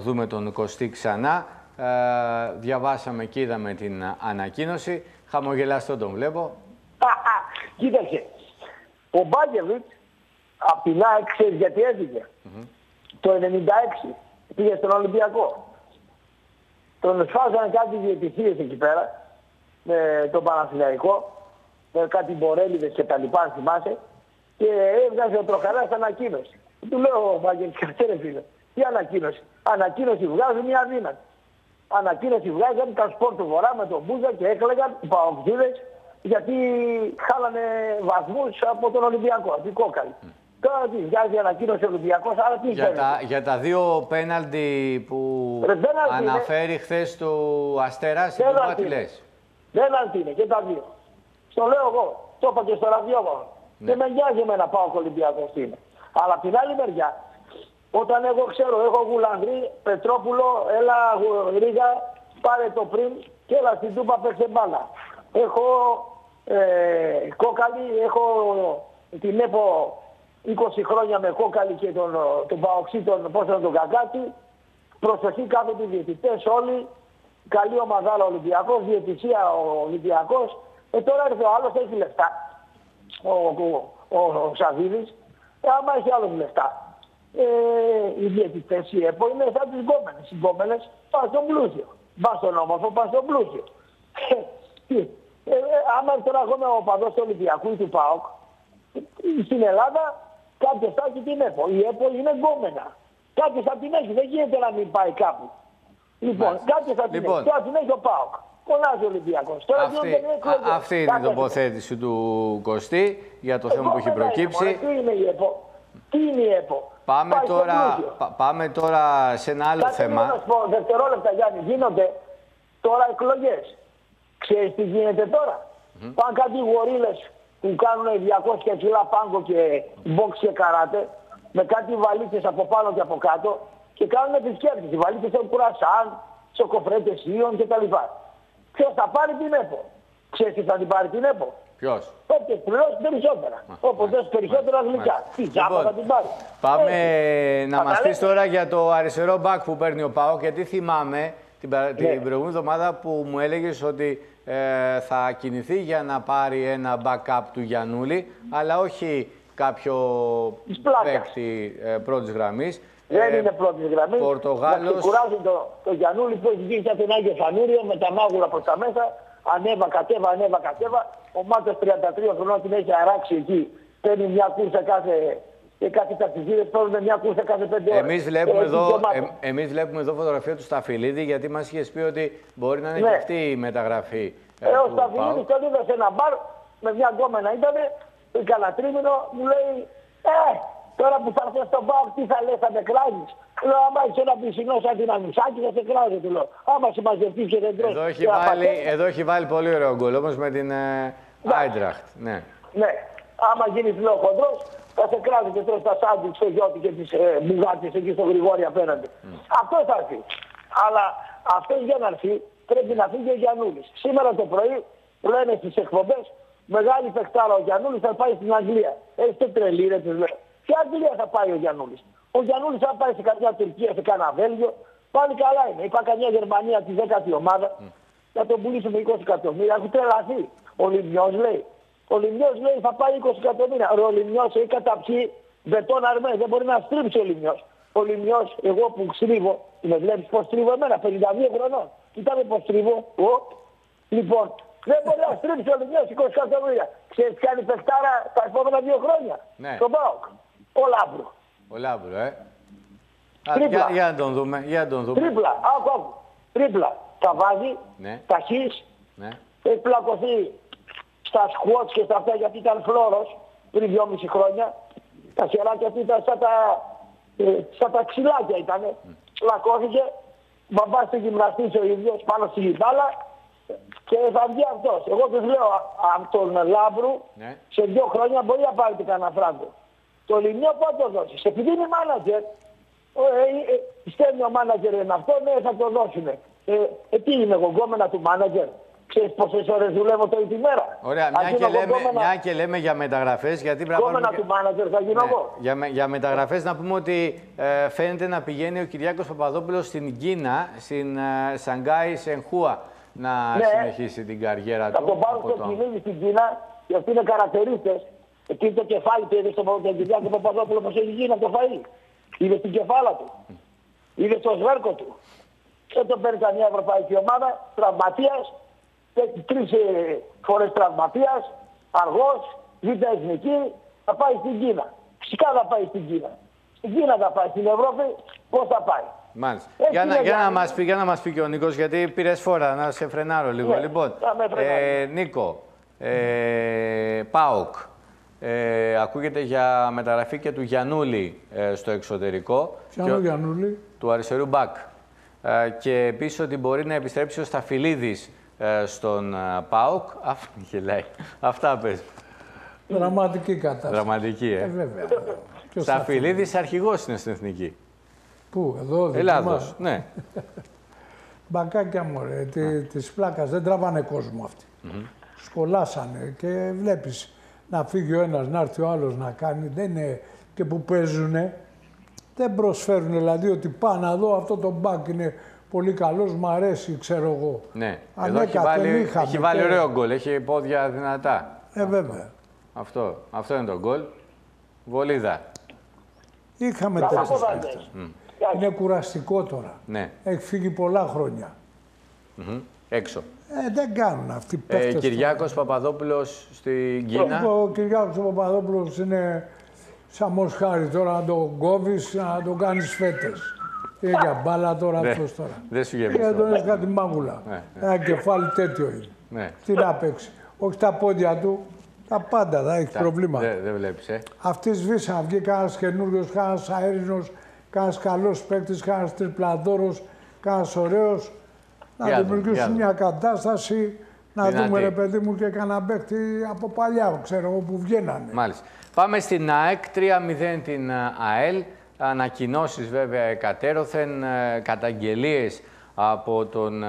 δούμε τον Κωστή ξανά. Ε, διαβάσαμε και είδαμε την ανακοίνωση. Χαμογελαστό τον βλέπω. Κοίταξε, ο Μπάγκεβιτς από την ΑΕΚ ξέρεις γιατί έφυγε; Το 96 πήγε στον Ολυμπιακό. Τον σφάζανε κάτι διαιτησίες εκεί πέρα με τον Παναθηναϊκό με κάτι μπορέλιδες και τα λοιπά, αν θυμάσαι και έβγαζε ο Τροχαράς ανακοίνωση. Του λέω ο Μπάγκεβιτς, [laughs] ξέρε φίλε, τι ανακοίνωση; Ανακοίνωση βγάζουν μια δύναμη. Ανακοίνωση βγάζαν τα σπορ του Βορρά με τον Μπούζα και έκλεγαν οι παοξίδες γιατί χάλανε βαθμούς από τον Ολυμπιακό, από την Κόκαλη. Mm. Τώρα τι βγάζει ανακοίνωση ο Ολυμπιακός, άρα τι για τα, για τα δύο πέναλτι που Ρε, αναφέρει χθες του Αστέρα, τι λες; Πέναλτι είναι και τα δύο. Στο λέω εγώ, το είπα και στο ραδιόφωνο. Ναι. Δεν με νοιάζει εμένα πάω Ολυμπιακός είναι. Αλλά από την άλλη μεριά, όταν εγώ ξέρω, έχω Γουλανδρή, Πετρόπουλο, έλα Ρίγα, πάρε το πριν και έλα στην Τούπα παίξε μπάλα έχω ε, κόκαλη, έχω την ΕΠΟ 20 χρόνια με κόκαλη και τον, τον Παοξή, τον, πώς τον Κακάτη. Προσοχή κάθονται οι διαιτητές όλοι. Καλή ομαδάρα Ολυμπιακός, διαιτησία ο Ολυμπιακός. Ε, τώρα έρθει ο άλλος, έχει λεφτά. Ο, ο, ο, ο Σαββίδης. Ε, άμα έχει άλλος λεφτά. Ε, οι διαιτητές, η ΕΠΟ είναι σαν τις γκόμενες. Οι γκόμενες πάνε στον πλούσιο. Πάνε στον όμορφο, πάνε στον πλούσιο. Ε, [laughs] ε, ε, άμα τώρα εγώ είμαι ο παδός του Ολυμπιακού ή του ΠΑΟΚ, στην Ελλάδα κάποιος θα έχει την ΕΠΟ. Η ΕΠΟ είναι γκόμενα. Κάποιος θα την έχει. Δεν γίνεται να μην πάει κάπου. Λοιπόν, κάποιος θα την λοιπόν. έχει. Τώρα την έχει ο ΠΑΟΚ. Κολλάζει ο Ολυμπιακός. Τώρα αυτή, α, αυτή είναι η τοποθέτηση του Κωστή για το θέμα που έχει προκύψει. Τι είναι η ΕΠΟ; Τι είναι η ΕΠΟ; Πάμε τώρα, πάμε τώρα σε ένα άλλο Κάτι θέμα. Να πω, δευτερόλεπτα Γιάννη, γίνονται τώρα εκλογές. Ξέρεις τι γίνεται τώρα; Mm-hmm. Πάνε κάτι γορίλες που κάνουν 200 κιλά πάγκο και box και καράτε με κάτι βαλίτσες από πάνω και από κάτω και κάνουν επισκέπτες. Οι βαλίτσες έχουν κουρασάν, σοκοφρέτες ίων κτλ. Ποιος θα πάρει την ΕΠΟ; Ξέρεις τι θα την πάρει την ΕΠΟ; Ποιος; Όποιος πληρώσει περισσότερα. Όποιος δώσει περισσότερα γλυκά. Τι τζάμπα λοιπόν, θα την πάρεις. Πάμε να μας πεις τώρα για το αριστερό μπακ που παίρνει ο Πάο γιατί θυμάμαι την, ναι. την προηγούμενη εβδομάδα που μου έλεγες ότι ε, θα κινηθεί για να πάρει ένα backup του Γιαννούλη, αλλά όχι κάποιο παίκτη ε, πρώτης γραμμής. Δεν Ε, είναι πρώτης γραμμής. Πορτογάλος. Να ξεκουράζουν το, το Γιανούλη που έχει γίνει σαν τον Άγιο Φανούριο με τα μάγουλα προς τα μέσα. Ανέβα, κατέβα, ανέβα, κατέβα. Ο Μάτος 33 χρονών την έχει αράξει εκεί. Παίρνει μια κούρσα κάθε... Και κάτι ταξιδίδες παίρνουν μια κούρσα κάθε πέντε ώρες. Εμείς βλέπουμε, Έχει εδώ, γεμάτο. ε, εμείς βλέπουμε εδώ φωτογραφία του Σταφυλίδη γιατί μας είχες πει ότι μπορεί να είναι Ναι. και αυτή η μεταγραφή ε, Ε, ο του Σταυρίδης ΠΑΟΚ. τον είδα σε ένα μπαρ με μια γκόμενα ήτανε, έκανα τρίμηνο, μου λέει, ε, τώρα που θα έρθει στον μπαρ τι θα λες, θα με κράζεις; Λέω, άμα είσαι ένα πισινός σαν την Ανισάκη θα σε κράζω, του λέω. Άμα σε μαζευτείς και δεν τρως. Εδώ έχει, και να βάλει, πατήσεις, εδώ έχει βάλει πολύ ωραίο γκολ όμως με την ε, Άιντραχτ. Ναι. Ναι, άμα γίνεις λέω χοντρός, θα σε κράζει και τρως τα σάντουιτς στο γιώτη και τις ε, μπουγάτες εκεί στο Γρηγόρι απέναντι. Αυτό θα έρθει. Αλλά αυτός για να έρθει πρέπει να φύγει ο Γιαννούλης. Σήμερα το πρωί λένε στις εκπομπές μεγάλη παιχτάρα ο Γιαννούλης θα πάει στην Αγγλία. Έχετε τρελή ρε τους λέω. Ποια Αγγλία θα πάει ο Γιαννούλης. Ο Γιαννούλης θα πάει σε καμιά Τουρκία, σε κανένα Βέλγιο. Πάλι καλά είναι. Είπα καμιά Γερμανία τη 10η ομάδα. Θα τον πουλήσουμε 20 εκατομμύρια. Έχουν τρελαθεί. Ο Λιμιός λέει. Ο Λιμιός λέει θα πάει 20 εκατομμύρια. Ρε, Ο Λιμιός έχει καταπιεί μπετόν αρμέ. Δεν μπορεί να στρίψει ο Λιμιός. Ο Λιμιός, εγώ που στρίβω, με βλέπεις πως στρίβω εμένα, 52 χρονών. Κοιτάμε πως στρίβω. Ο. Λοιπόν, δεν μπορεί να στρίψει ο Λιμιός 20 εκατομμύρια. Ξέρεις τι κάνει παιχτάρα τα επόμενα δύο χρόνια; Ναι. Στον ΠΑΟΚ. Ο Λάμπρου. Ο Λάμπρου, ε. Α, Τρίπλα. για, για να τον δούμε, για να τον δούμε. Τρίπλα. Άκου, άκου. Τρίπλα. Τα βάζει. Ναι. Ταχύς. Ναι. Έχει πλακωθεί στα squats και στα αυτά γιατί ήταν φλόρος πριν δυόμισι χρόνια. Τα χεράκια του ήταν σαν τα, ε, σαν τα ξυλάκια ήταν. Πλακώθηκε. Μπαμπάς του γυμναστής ο ίδιος πάνω στη γυμπάλα και θα βγει αυτός. Εγώ τους λέω α- από τον Λάμπρου Ναι. σε δύο χρόνια μπορεί να πάρετε κανένα φράγκο. Το Λιμιό πότε το δώσεις; Επειδή είναι μάνατζερ, ε, ε, ε, στέλνει ο μάνατζερ είναι αυτό, ναι θα το δώσουνε. Ε, ε, τι είμαι εγώ, γκόμενα του μάνατζερ; Ξέρεις πόσες ώρες δουλεύω το τη μέρα; Ωραία, Θα μια γίνω και, εγώ λέμε, γκόμενα- μια και λέμε για μεταγραφές, γιατί πρέπει να Γκόμενα πάρουμε του και- μάνατζερ θα γίνω Ναι. εγώ. Για, με- για μεταγραφές να πούμε ότι ε, φαίνεται να πηγαίνει ο Κυριάκος Παπαδόπουλος στην Κίνα, στην ε, Σανγκάη Σενχούα, να Ναι. συνεχίσει την καριέρα Θα του. τον πάρουν από στο το- κυνήγι στην Κίνα, γιατί είναι καρατερίστες. Εκεί το κεφάλι του είδε στον Παπαδόπουλο Παπαδόπουλος πως έχει γίνει από το φαΐ. Είδε στην κεφάλα του. Είδε στο σβέρκο του. Δεν τον παίρνει καμιά ευρωπαϊκή ομάδα, τραυματίας, έχει τρεις ε, φορές τραυματίας, αργός, β' εθνική, θα πάει στην Κίνα. Φυσικά θα πάει στην Κίνα. Στην Κίνα θα πάει, στην Ευρώπη πώς θα πάει. Μάλιστα. Έτσι Για να, είναι, για, να Γιάννη. μας πει, για να μας πει και ο Νίκος, γιατί πήρες φορά να σε φρενάρω λίγο. Ναι, λοιπόν, θα με φρενάρεις. ε, Νίκο, ε, ΠΑΟΚ, ε, ακούγεται για μεταγραφή και του Γιαννούλη ε, στο εξωτερικό. Ποιο Και είναι ο- ο Γιαννούλη. του αριστερού μπακ. Ε, και επίσης ότι μπορεί να επιστρέψει ο Σταφυλίδης ε, στον ε, ΠΑΟΚ. Αυτά γελάει. Αυτά πες. Δραματική κατάσταση. Δραματική, Ε, ε. βέβαια. Ποιος θα Σταφυλίδης αρχηγός είναι στην Εθνική. Πού, εδώ, δίπλα. Ελλάδος, ναι. [laughs] Μπακάκια μωρέ, τη, της πλάκας δεν τραβάνε κόσμο αυτοί. Σκολάσανε και βλέπεις να φύγει ο ένας, να έρθει ο άλλος να κάνει. Δεν είναι και που παίζουνε. Δεν προσφέρουν δηλαδή ότι πάω να δω αυτό το μπακ είναι πολύ καλός, μ' αρέσει, ξέρω εγώ. ναι. Εδώ έχει Ανέκαθεν βάλει, είχαμε έχει βάλει και- ωραίο γκολ, έχει πόδια δυνατά. Ε, βέβαια. Αυτό, αυτό είναι το γκολ. Βολίδα. Είχαμε Θα τέτοιες πω θα παίκτες. δεις. Είναι κουραστικό τώρα. Ναι. Έχει φύγει πολλά χρόνια. Μμμ. Έξω. Ε, δεν κάνουν αυτοί οι Ε, παίκτες. Κυριάκος Παπαδόπουλος στην Κίνα. Ο Κυριάκος ο Παπαδόπουλος είναι σαν μοσχάρι τώρα να τον κόβεις, να τον κάνεις φέτες. Είναι για μπάλα τώρα Ναι. αυτός τώρα. Δεν σου Για γεμιστό. τον έχεις κάτι μάγουλα. Ναι, Ένα κεφάλι τέτοιο είναι. Ναι. Τι να παίξει. Όχι τα πόδια του, τα πάντα θα έχει προβλήματα. Δεν, δεν βλέπεις, ε. Αυτοί σβήσαν, βγήκε κανένας καινούριος, κανένας αέρινος, κανένας καλός παίκτης, κανένας τριπλαδόρος, κανένας ωραίος. Να Για δούμε, για δημιουργήσουν δούμε. μια κατάσταση, να Δυνατή. δούμε ρε παιδί μου και κανένα παίκτη από παλιά, ξέρω εγώ, που βγαίνανε. Μάλιστα. Πάμε στην ΑΕΚ, 3-0 την ε, ΑΕΛ. Ανακοινώσεις βέβαια εκατέρωθεν, ε, καταγγελίες από τον ε,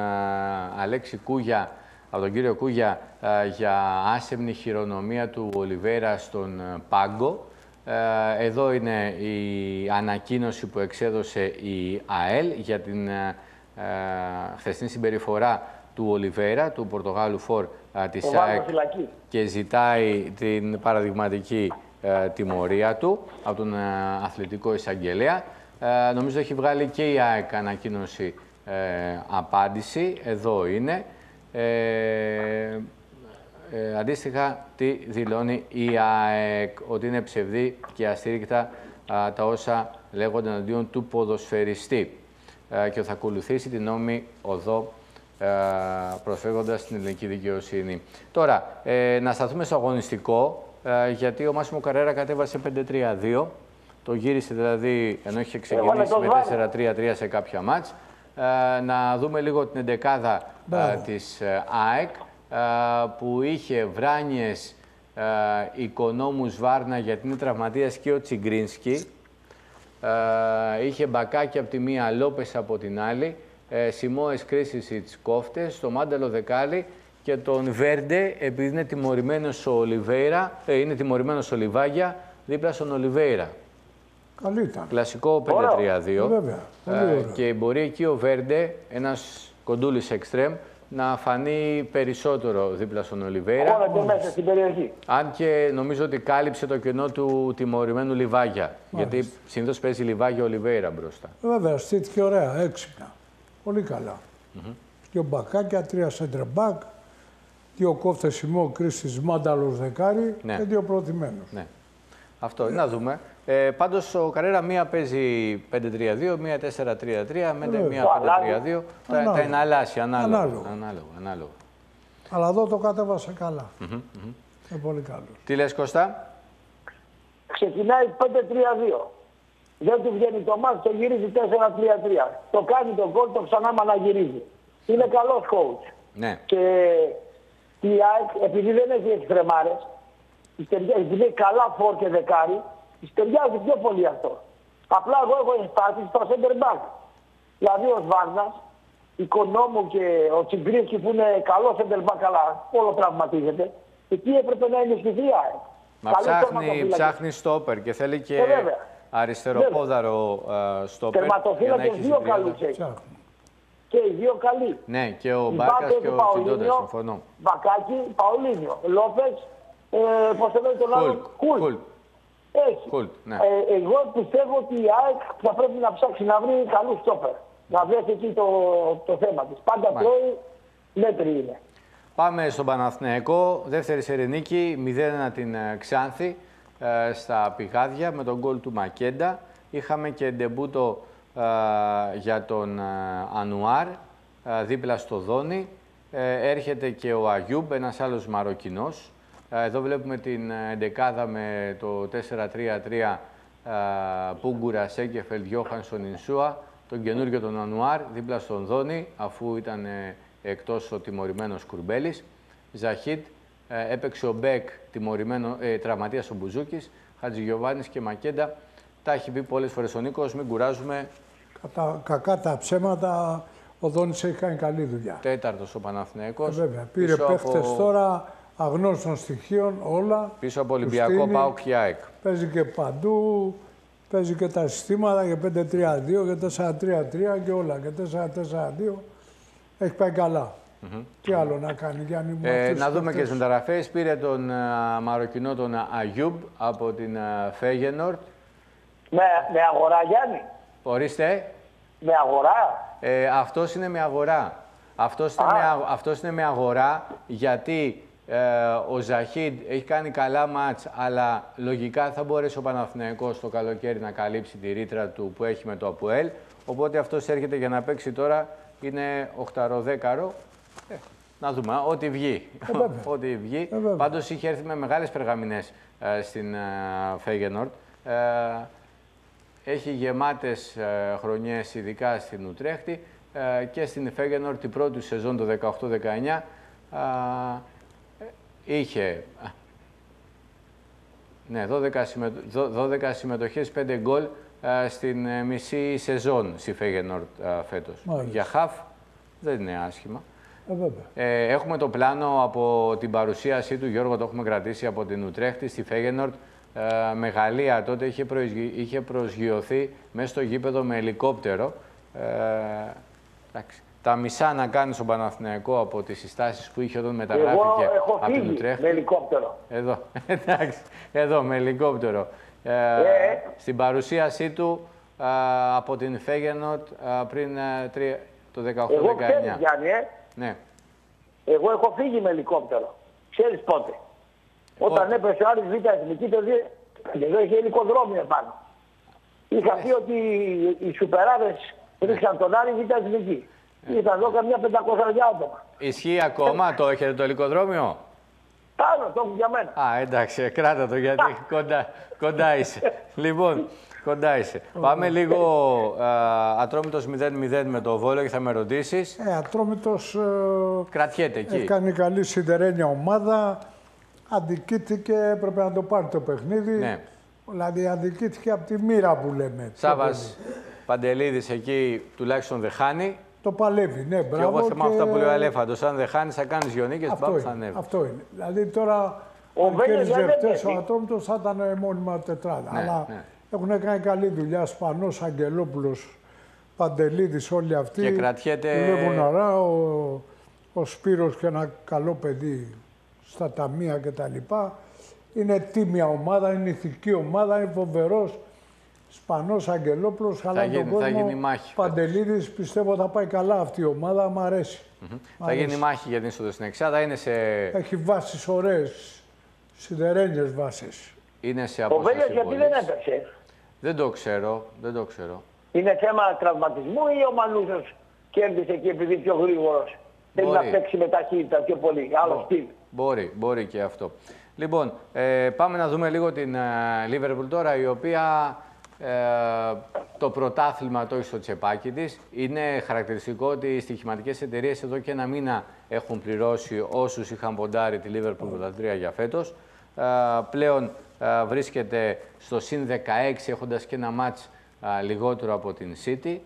Αλέξη Κούγια, από τον κύριο Κούγια ε, για άσεμνη χειρονομία του Ολιβέρα στον ε, Πάγκο. Ε, Εδώ είναι η ανακοίνωση που εξέδωσε η ΑΕΛ για την ε, ε, χθεσινή συμπεριφορά του Ολιβέρα, του Πορτογάλου Φορ ε, της Το βάλω ΑΕΚ φυλακή. και ζητάει την παραδειγματική ε, τιμωρία του από τον ε, αθλητικό εισαγγελέα. Ε, νομίζω έχει βγάλει και η ΑΕΚ ανακοίνωση ε, απάντηση. Εδώ είναι. Ε, ε, αντίστοιχα, τι δηλώνει η ΑΕΚ, ότι είναι ψευδή και αστήρικτα τα όσα λέγονται εναντίον του ποδοσφαιριστή ε, και θα ακολουθήσει την νόμη οδό ε, προσφεύγοντας στην ελληνική δικαιοσύνη. Τώρα, ε, να σταθούμε στο αγωνιστικό, ε, γιατί ο Μάσιμο Καρέρα κατέβασε 5-3-2. Το γύρισε δηλαδή, ενώ είχε ξεκινήσει με 4-3-3 σε κάποια μάτς. Ε, να δούμε λίγο την εντεκάδα ε, της ΑΕΚ, που είχε Βράνιες, Οικονόμους Βάρνα, γιατί είναι τραυματίας και ο Τσιγκρίνσκι. Είχε Μπακάκι από τη μία, Λόπες από την άλλη ε, Σιμόες Κρίσισιτς κόφτες, στο Μάνταλο Δεκάλι και τον Βέρντε, επειδή είναι τιμωρημένος ο Ολιβέηρα, ε, είναι τιμωρημένος ο Λιβάγια, δίπλα στον Ολιβέηρα. Καλή ήταν. Κλασικό 5-3-2. Ε, βέβαια. Ε, και μπορεί εκεί ο Βέρντε, ένας κοντούλης εξτρέμ, να φανεί περισσότερο δίπλα στον Ολιβέηρα. Όλα και μέσα στην περιοχή. Αν και νομίζω ότι κάλυψε το κενό του τιμωρημένου Λιβάγια. Γιατί συνήθως παίζει Λιβάγια Ολιβέηρα μπροστά. Βέβαια, στήθηκε ωραία, έξυπνα. Πολύ καλά. Mm -hmm. Δύο μπακάκια, τρία σεντρεμπάκ, δύο κόφτες σημείο κρίση μάνταλος δεκάρι ναι. και δύο προτιμένου. Ναι. Αυτό, να δούμε. Ε, Πάντως ο Καρέρα μία παίζει 5-3-2, μία 4-3-3, μία 5-3-2. Τα, τα εναλλάσσει ανάλογα. Ανάλογα. ανάλογα. ανάλογα. Αλλά εδώ το κατέβασε καλά. Mm -hmm, Είναι πολύ καλό. Τι λες Κώστα; Ξεκινάει 5-3-2 δεν του βγαίνει το μάτι, το γυρίζει 4-3-3. Το κάνει τον κόλ, το ξανά μαναγυρίζει. Είναι καλός coach. Ναι. Και η ΑΕΚ, επειδή δεν έχει εξτρεμάρες, επειδή έχει καλά φόρ και δεκάρι, τη ταιριάζει πιο πολύ αυτό. Απλά εγώ έχω στάσει στο center back. Δηλαδή ο Βάρνας, Οικονόμου και ο Τσιγκρίσκι που είναι καλό center back, αλλά όλο τραυματίζεται, εκεί έπρεπε να είναι στη ΑΕΚ. Μα ψάχνει, ψάχνει στόπερ και θέλει και... Ε, αριστεροπόδαρο uh, στο πέντε. Τερματοφύλακες δύο καλούς έχει. Και οι δύο καλοί. Ναι, και ο Μπάκας και ο Τσιντόντα, συμφωνώ. Μπακάκι, Παολίνιο. Λόπες, ε, πώς το λένε τον άλλο, Κουλ. Έχει. Κουλ, ναι. ε, εγώ πιστεύω ότι η ΑΕΚ θα πρέπει να ψάξει να βρει καλούς στόπερ. Να βρει εκεί το, το θέμα της. Πάντα τρώει, μέτρη είναι. Πάμε στον Παναθηναϊκό, δεύτερη σερενίκη, 0-1 την ε, Ξάνθη. Ε, στα πηγάδια με τον γκολ του Μακέντα. Είχαμε και ντεμπούτο ε, για τον ε, Ανουάρ δίπλα στο Δώνη. έρχεται και ο Αγιούμπ, ένας άλλος Μαροκινός. Εδώ βλέπουμε την εντεκάδα με το 4-3-3 Πούγκουρα, Σένκεφελντ, Γιόχανσον, Ινσούα. Τον καινούργιο τον Ανουάρ δίπλα στον Δώνη, αφού ήταν εκτός ο τιμωρημένος Κουρμπέλης. Ζαχίντ, ε, έπαιξε ο Μπεκ, τιμωρημένο, ε, τραυματίας ο Μπουζούκης, Χατζηγιοβάνης και Μακέντα. Τα έχει πει πολλές φορές ο Νίκος, μην κουράζουμε. Κατά, κακά τα ψέματα, ο Δόνης έχει κάνει καλή δουλειά. Τέταρτος ο Παναθηναϊκός. Ε, βέβαια. Πήρε παίχτες από... τώρα αγνώστων στοιχείων, όλα. Πίσω από Ολυμπιακό, Πάο και ΑΕΚ. Παίζει και παντού. Παίζει και τα συστήματα για 5-3-2, για 4-3-3 και όλα. Και 4-4-2. Έχει πάει καλά. Mm Τι άλλο να κάνει, Γιάννη μου. Ε, να δούμε και τι μεταγραφές. Πήρε τον uh, Μαροκινό τον Αγιούμπ από την uh, Φέγενορτ. Με, με αγορά, Γιάννη. Ορίστε. Με αγορά. Ε, αυτός είναι με αγορά. Αυτός είναι, με, αυτός είναι με αγορά γιατί ε, ο Ζαχίντ έχει κάνει καλά μάτς, αλλά λογικά θα μπορέσει ο Παναθηναϊκός το καλοκαίρι να καλύψει τη ρήτρα του που έχει με το ΑΠΟΕΛ. Οπότε αυτός έρχεται για να παίξει τώρα, είναι 8-10 ε, να δούμε, ό,τι βγει. Ε, [laughs] ό,τι βγει. Ε, Πάντως είχε έρθει με μεγάλες περγαμηνές ε, στην ε, Φέγενορτ. έχει γεμάτες ε, χρονιές, ειδικά στην Ουτρέχτη και στην Φέγενορτ την πρώτη σεζόν το 18-19 είχε ναι, 12, συμμετο... 12 συμμετοχές, 5 γκολ στην μισή σεζόν στη Φέγενορτ φέτος. Για χαφ δεν είναι άσχημα. Ε, ε, έχουμε το πλάνο από την παρουσίασή του, Γιώργο, το έχουμε κρατήσει από την Ουτρέχτη στη Φέγενορτ. Ε, με Γαλλία τότε είχε, είχε προσγειωθεί μέσα στο γήπεδο με ελικόπτερο. Ε, τα μισά να κάνει στον Παναθηναϊκό από τις συστάσεις που είχε όταν μεταγράφηκε Εγώ έχω από την Ουτρέχτη. Με ελικόπτερο. Εδώ, [laughs] εντάξει, εδώ με ελικόπτερο. Ε, ε. Στην παρουσίασή του από την Φέγενοτ πριν το 18-19. Εγώ ξέρεις Γιάννη, ε. Ναι. Εγώ έχω φύγει με ελικόπτερο. Ξέρεις πότε. Όταν έπεσε ο Άρης Β' Εθνική το 2005. Εδώ είχε ελικοδρόμιο πάνω. Είχα πει ότι οι σουπεράδες ρίξαν τον Άρη Β' Εθνική. Ήταν εδώ καμιά 500 άτομα. Ισχύει ακόμα, το έχετε το ελικοδρόμιο. Πάνω, το έχω για μένα. Α, εντάξει, κράτα το γιατί κοντά, κοντά είσαι. [laughs] λοιπόν, κοντά είσαι. Πάμε λίγο ατρόμητος 0-0 με το Βόλο και θα με ρωτήσεις. Ε, ατρόμητος ε, κρατιέται εκεί. Έκανε καλή σιδερένια ομάδα. Αντικήθηκε, έπρεπε να το πάρει το παιχνίδι. Ναι. Δηλαδή αντικήθηκε από τη μοίρα που λέμε. Σάβας Παντελίδης εκεί τουλάχιστον δεν χάνει. Το παλεύει, ναι, μπράβο. Και εγώ θυμάμαι και... αυτά που λέει ο Αλέφαντος. Αν δεν χάνεις, θα κάνεις γιονίκες, αυτό, θα ανέβεις. αυτό είναι. Δηλαδή τώρα, ο αν κέρδιζε χτε ο Ατόμητο, θα ήταν μόνιμα τετράδα. Ναι, Αλλά ναι. έχουν κάνει καλή δουλειά. Σπανός, Αγγελόπουλος, Παντελίδης, όλοι αυτοί. Και κρατιέται. Δουλεύουν αρά. Ο, ο Σπύρος και ένα καλό παιδί στα ταμεία κτλ. Είναι τίμια ομάδα, είναι ηθική ομάδα, είναι φοβερός. Σπανός Αγγελόπουλος, θα αλλά γίνει, τον κόσμο. Θα γίνει μάχη. Παντελίδης, πιστεύω θα πάει καλά αυτή η ομάδα, μου αρέσει. Mm -hmm. Θα γίνει μάχη για την είσοδο στην Εξάδα, είναι σε... Έχει βάσεις ωραίες, σιδερένιες βάσεις. Είναι σε Ο απόσταση Βέλιος γιατί δεν έπαιξε; Δεν το ξέρω, δεν το ξέρω. Είναι θέμα τραυματισμού ή ο Μανούσος κέρδισε εκεί επειδή πιο γρήγορος; Θέλει να παίξει με ταχύτητα πιο πολύ, άλλο στυλ. Μπορεί, μπορεί και αυτό. Λοιπόν, ε, πάμε να δούμε λίγο την Λίβερπουλ τώρα, η οποία ε, το πρωτάθλημα το έχει στο τσεπάκι της. Είναι χαρακτηριστικό ότι οι στοιχηματικές εταιρείες εδώ και ένα μήνα έχουν πληρώσει όσους είχαν ποντάρει τη Liverpool πρωταθλήτρια για φέτος. Ε, πλέον ε, βρίσκεται στο συν 16 έχοντας και ένα ματς λιγότερο από την City.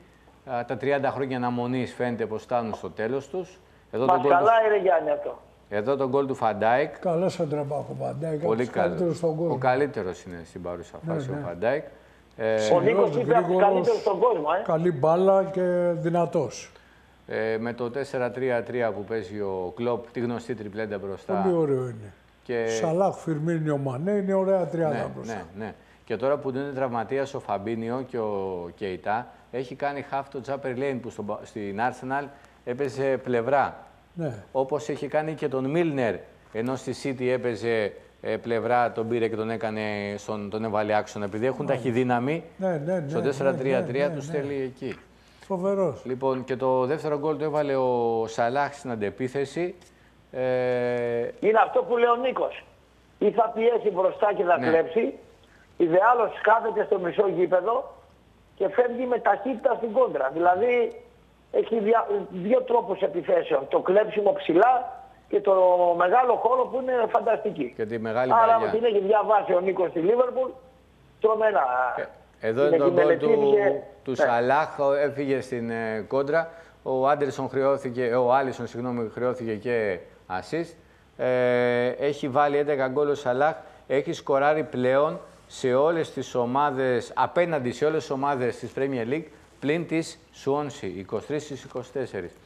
τα 30 χρόνια αναμονής φαίνεται πως φτάνουν στο τέλος τους. Εδώ Μας καλά του... είναι Γιάννη αυτό. Εδώ το γκολ του Φαν Ντάικ. Καλός ο Φαν Ντάικ. Πολύ καλός. Ο καλύτερος είναι στην παρούσα φάση ναι, ναι. ο Φαν Ντάικ. Ε, ο Νίκος είπε από καλύτερο στον κόσμο. Ε. Καλή μπάλα και δυνατός. Ε, με το 4-3-3 που παίζει ο Κλοπ, τη γνωστή τριπλέντα μπροστά. Πολύ ωραίο είναι. Και... Σαλάχ, Φιρμίνιο, Μανέ, είναι ωραία τριάδα ναι, μπροστά. Ναι, ναι. Και τώρα που είναι τραυματίας ο Φαμπίνιο και ο Κεϊτά, έχει κάνει χαφ το Τσάμπερλεϊν που στο, στην Arsenal έπαιζε πλευρά. Ναι. Όπως έχει κάνει και τον Μίλνερ, ενώ στη City έπαιζε ε, πλευρά, τον πήρε και τον έκανε στον, τον έβαλε άξονα. Επειδή έχουν ναι. ταχυδύναμη, ναι, ναι, ναι, στο 4-3-3 ναι, ναι, ναι, τους στέλνει εκεί. Φοβερός. Λοιπόν, και το δεύτερο γκολ το έβαλε ο Σαλάχ στην αντεπίθεση. Ε... Είναι αυτό που λέει ο Νίκος. Ή θα πιέσει μπροστά και θα ναι. κλέψει. Ιδεάλως κάθεται στο μισό γήπεδο και φεύγει με ταχύτητα στην κόντρα. Δηλαδή έχει δια, δύο τρόπους επιθέσεων. Το κλέψιμο ψηλά και το μεγάλο χώρο που είναι φανταστική. Και τη μεγάλη Άρα που την έχει διαβάσει ο Νίκος στη Λίβερπουλ, τρομερά. Ε, εδώ είναι το γκολ του, του ναι. Σαλάχ, έφυγε στην ε, κόντρα. Ο Άντερσον χρειώθηκε, ο Άλισον συγγνώμη, χρειώθηκε και assist. Ε, έχει βάλει 11 γκολ ο Σαλάχ. Έχει σκοράρει πλέον σε όλες τις ομάδες, απέναντι σε όλες τις ομάδες της Premier League, πλην της Σουόνσι, 23 στις 24.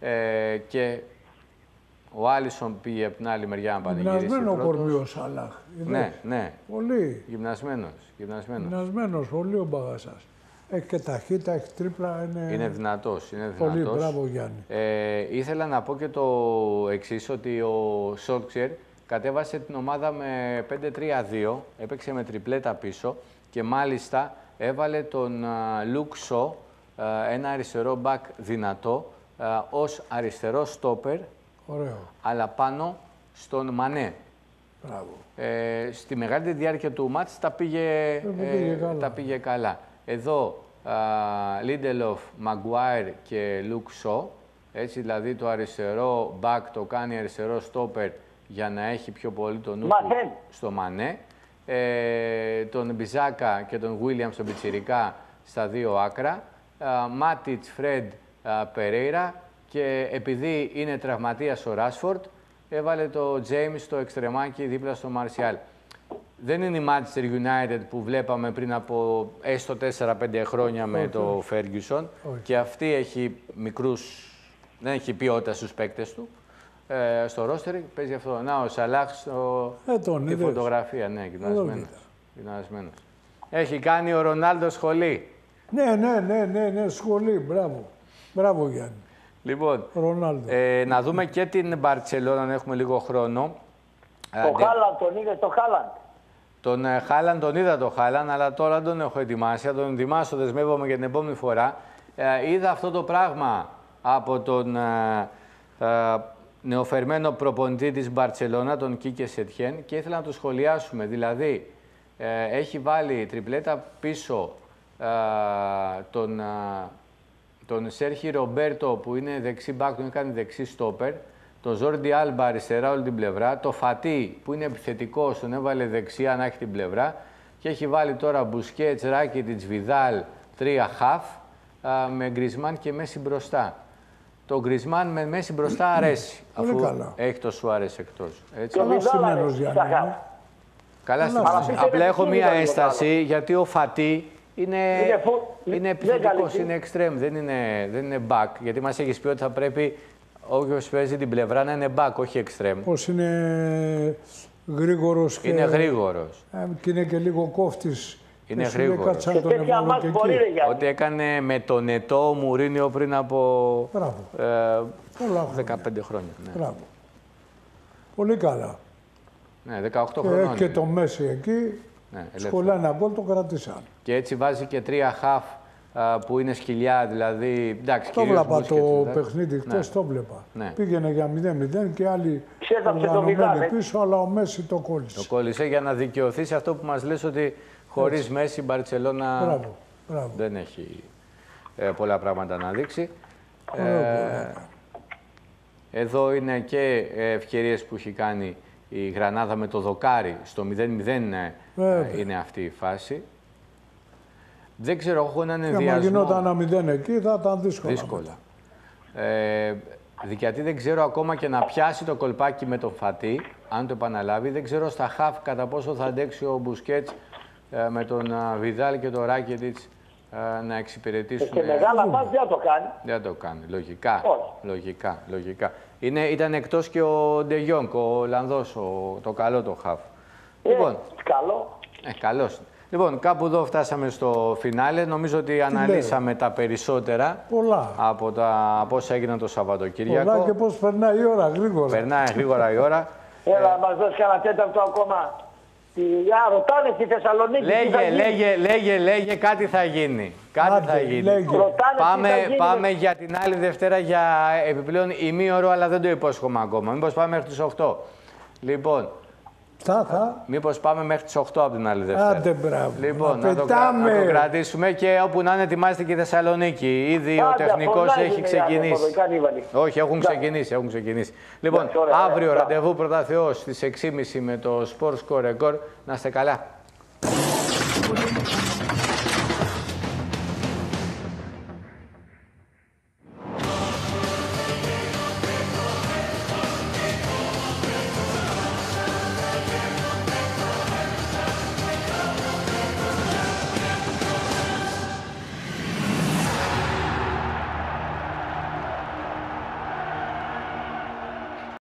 Ε, και ο Άλισον πήγε από την άλλη μεριά να πανηγυρίσει. Γυμνασμένο κορμί ο Σαλάχ. Ναι, ναι. Πολύ. Γυμνασμένος. Γυμνασμένος. Γυμνασμένος, πολύ ο Μπαγασάς. Έχει και ταχύτητα, έχει τρίπλα. Είναι, είναι δυνατός. Είναι πολύ δυνατός. μπράβο Γιάννη. Ε, ήθελα να πω και το εξής ότι ο Σόλτσερ κατέβασε την ομάδα με 5-3-2, έπαιξε με τριπλέτα πίσω και μάλιστα έβαλε τον Λουκ Σο, ένα αριστερό μπακ δυνατό, ως αριστερό στόπερ, Ωραίο. αλλά πάνω στον Μανέ. Μπράβο. Ε, στη μεγάλη διάρκεια του μάτς τα πήγε, ε, πήγε, καλά. τα πήγε καλά. Εδώ Λίντελοφ, Μαγκουάιρ και Λουκ Σο, έτσι δηλαδή το αριστερό μπακ το κάνει αριστερό στόπερ για να έχει πιο πολύ τον νου στο Μανέ. Ε, τον Μπιζάκα και τον Βίλιαμ στον Πιτσιρικά στα δύο άκρα. Μάτιτς, Φρέντ, Περέιρα και επειδή είναι τραυματίας ο Ράσφορντ, έβαλε το James στο εξτρεμάκι δίπλα στο Μαρσιάλ. Δεν είναι η Manchester United που βλέπαμε πριν από έστω 4-5 χρόνια με το Ferguson και αυτή έχει μικρούς, δεν έχει ποιότητα στους παίκτες του. Ε, στο ρόστερ παίζει αυτό. Να, ο Σαλάχ στο... Ε, τον τη φωτογραφία, ναι, γυμνασμένος. Έχει κάνει ο Ρονάλντο σχολή. Ναι, ναι, ναι, ναι, ναι, σχολή, μπράβο. Μπράβο Γιάννη. Λοιπόν, Ρονάλντο. ε, να δούμε και την Μπαρτσελώνα, αν έχουμε λίγο χρόνο. Το Ε, Χάλαντ τον είδες το Χάλαντ. Τον ε, Χάλαν τον είδα τον Χάλαν, αλλά τώρα δεν τον έχω ετοιμάσει. Θα τον ετοιμάσω, δεσμεύομαι για την επόμενη φορά. Ε, είδα αυτό το πράγμα από τον ε, ε, νεοφερμένο προπονητή της Μπαρτσελώνα, τον Κίκε Σετιέν, και ήθελα να το σχολιάσουμε. Δηλαδή, ε, έχει βάλει τριπλέτα πίσω ε, τον, ε, τον Σέρχι Ρομπέρτο που είναι δεξί μπακ, τον κάνει δεξί στόπερ. Το Ζόρντι Άλμπα αριστερά όλη την πλευρά. Το Φατί που είναι επιθετικός, τον έβαλε δεξιά να έχει την πλευρά. Και έχει βάλει τώρα Μπουσκέτς, Ράκιτιτ, Βιδάλ, τρία χαφ α, με Γκρισμάν και Μέση μπροστά. Το Γκρισμάν με Μέση μπροστά αρέσει. Πολύ αφού καλά. έχει το Σουάρες εκτός. Έτσι. Και ο Καλά Βιδάλ στημένος, αρέσει Γιάννη, στα ε. χαφ. Καλά στην Αλλά φάση. πιστεύω Απλά ότι έχω είναι μία λίγο ένσταση γιατί ο Φατί είναι, Είναι φου- είναι δεν επιθετικός, καλύπτει. είναι extreme, δεν είναι, δεν είναι back. Γιατί μας έχεις πει ότι θα πρέπει όποιος παίζει την πλευρά να είναι back, όχι extreme. Πώς είναι γρήγορος και, Είναι γρήγορος. ε, και είναι και λίγο κόφτης. Είναι Και σου λέει, γρήγορος. «Κάτσε να Σε τον τέτοια εβάλω μάτς και μπορεί ρε εκεί». Γιάννη. Ό,τι έκανε με τον Ετώ Μουρίνιο πριν από Μπράβο. ε, Πολλά χρόνια. 15 χρόνια. Ναι, Μπράβο. Πολύ καλά. ναι 18 Και, χρονών. και είναι. το Μέση εκεί, Ναι, ελεύθερο. σχολά ένα γκολ, το κρατήσαν. Και έτσι βάζει και τρία χαφ α, που είναι σκυλιά, δηλαδή. Εντάξει, Το κυρίως βλέπα Busquets, το εντάξει. παιχνίδι χτες, το βλέπα. Ναι. Πήγαινε για 0-0 και άλλοι Ξέδαψε το οργανωμένοι Βιδάλ, ε. πίσω, αλλά ο Μέση το κόλλησε. Το κόλλησε για να δικαιωθείς σε αυτό που μας λες ότι χωρίς Μέση η Μπαρτσελώνα Μπράβο, μπράβο. δεν έχει ε, πολλά πράγματα να δείξει. Ωραίο Ε, εδώ είναι και ε, ευκαιρίες που έχει κάνει η Γρανάδα με το Δοκάρι. Στο 0-0 ε, Βέβαια. είναι αυτή η φάση. Δεν ξέρω, έχω έναν Και άμα ενδιασμό. γινόταν ένα 0 εκεί θα ήταν δύσκολα. Δύσκολα. Ε, γιατί δεν ξέρω ακόμα και να πιάσει το κολπάκι με τον Φατί, αν το επαναλάβει. Δεν ξέρω στα χαφ κατά πόσο θα αντέξει ο Μπουσκέτς ε, με τον ε, Βιδάλ και τον Ράκετιτς ε, να εξυπηρετήσουν. Και μεγάλα μάτς δεν θα το κάνει. Δεν το κάνει. Λογικά. Όχι. Λογικά. λογικά. Είναι, ήταν εκτός και ο Ντε Γιόνγκ, ο Ολλανδός, ο, το καλό το χαφ. Ε, Λοιπόν, καλό. ε, καλώς. Λοιπόν, κάπου εδώ φτάσαμε στο φινάλε. Νομίζω ότι αναλύσαμε τα περισσότερα Πολλά. από, τα, από όσα έγιναν το Σαββατοκύριακο. Πολλά και πώς περνάει η ώρα γρήγορα. Περνάει γρήγορα η ώρα. [laughs] Έλα, μας δώσει κανένα τέταρτο ακόμα. Τι- Α, ρωτάνε στη Θεσσαλονίκη. τι θα λέγε, γίνει. λέγε, λέγε, λέγε, κάτι θα γίνει. Κάτι Άντε, θα γίνει. λέγε. Ρωτάνε τι Πάμε, θα γίνει. πάμε για την άλλη Δευτέρα για επιπλέον ημίωρο, αλλά δεν το υπόσχομαι ακόμα. Μήπως πάμε μέχρι τις 8. Λοιπόν, Θα, θα. μήπως πάμε μέχρι τις 8 από την άλλη Δευτέρα. Άντε μπράβο. Λοιπόν, να να το, κρα- να πετάμε. το κρατήσουμε και όπου να είναι ετοιμάζεται και η Θεσσαλονίκη. Ήδη ο Άντε, τεχνικός φωνάζουν έχει οι άνθρωποι, ξεκινήσει. κάνει η Βαλή. Όχι, έχουν Εντάξει. ξεκινήσει, έχουν ξεκινήσει. Λοιπόν, Εντάξει, ωραία, αύριο ωραία. ραντεβού πρώτα Θεός στις 6.30 με το Sport Score Record. Να είστε καλά.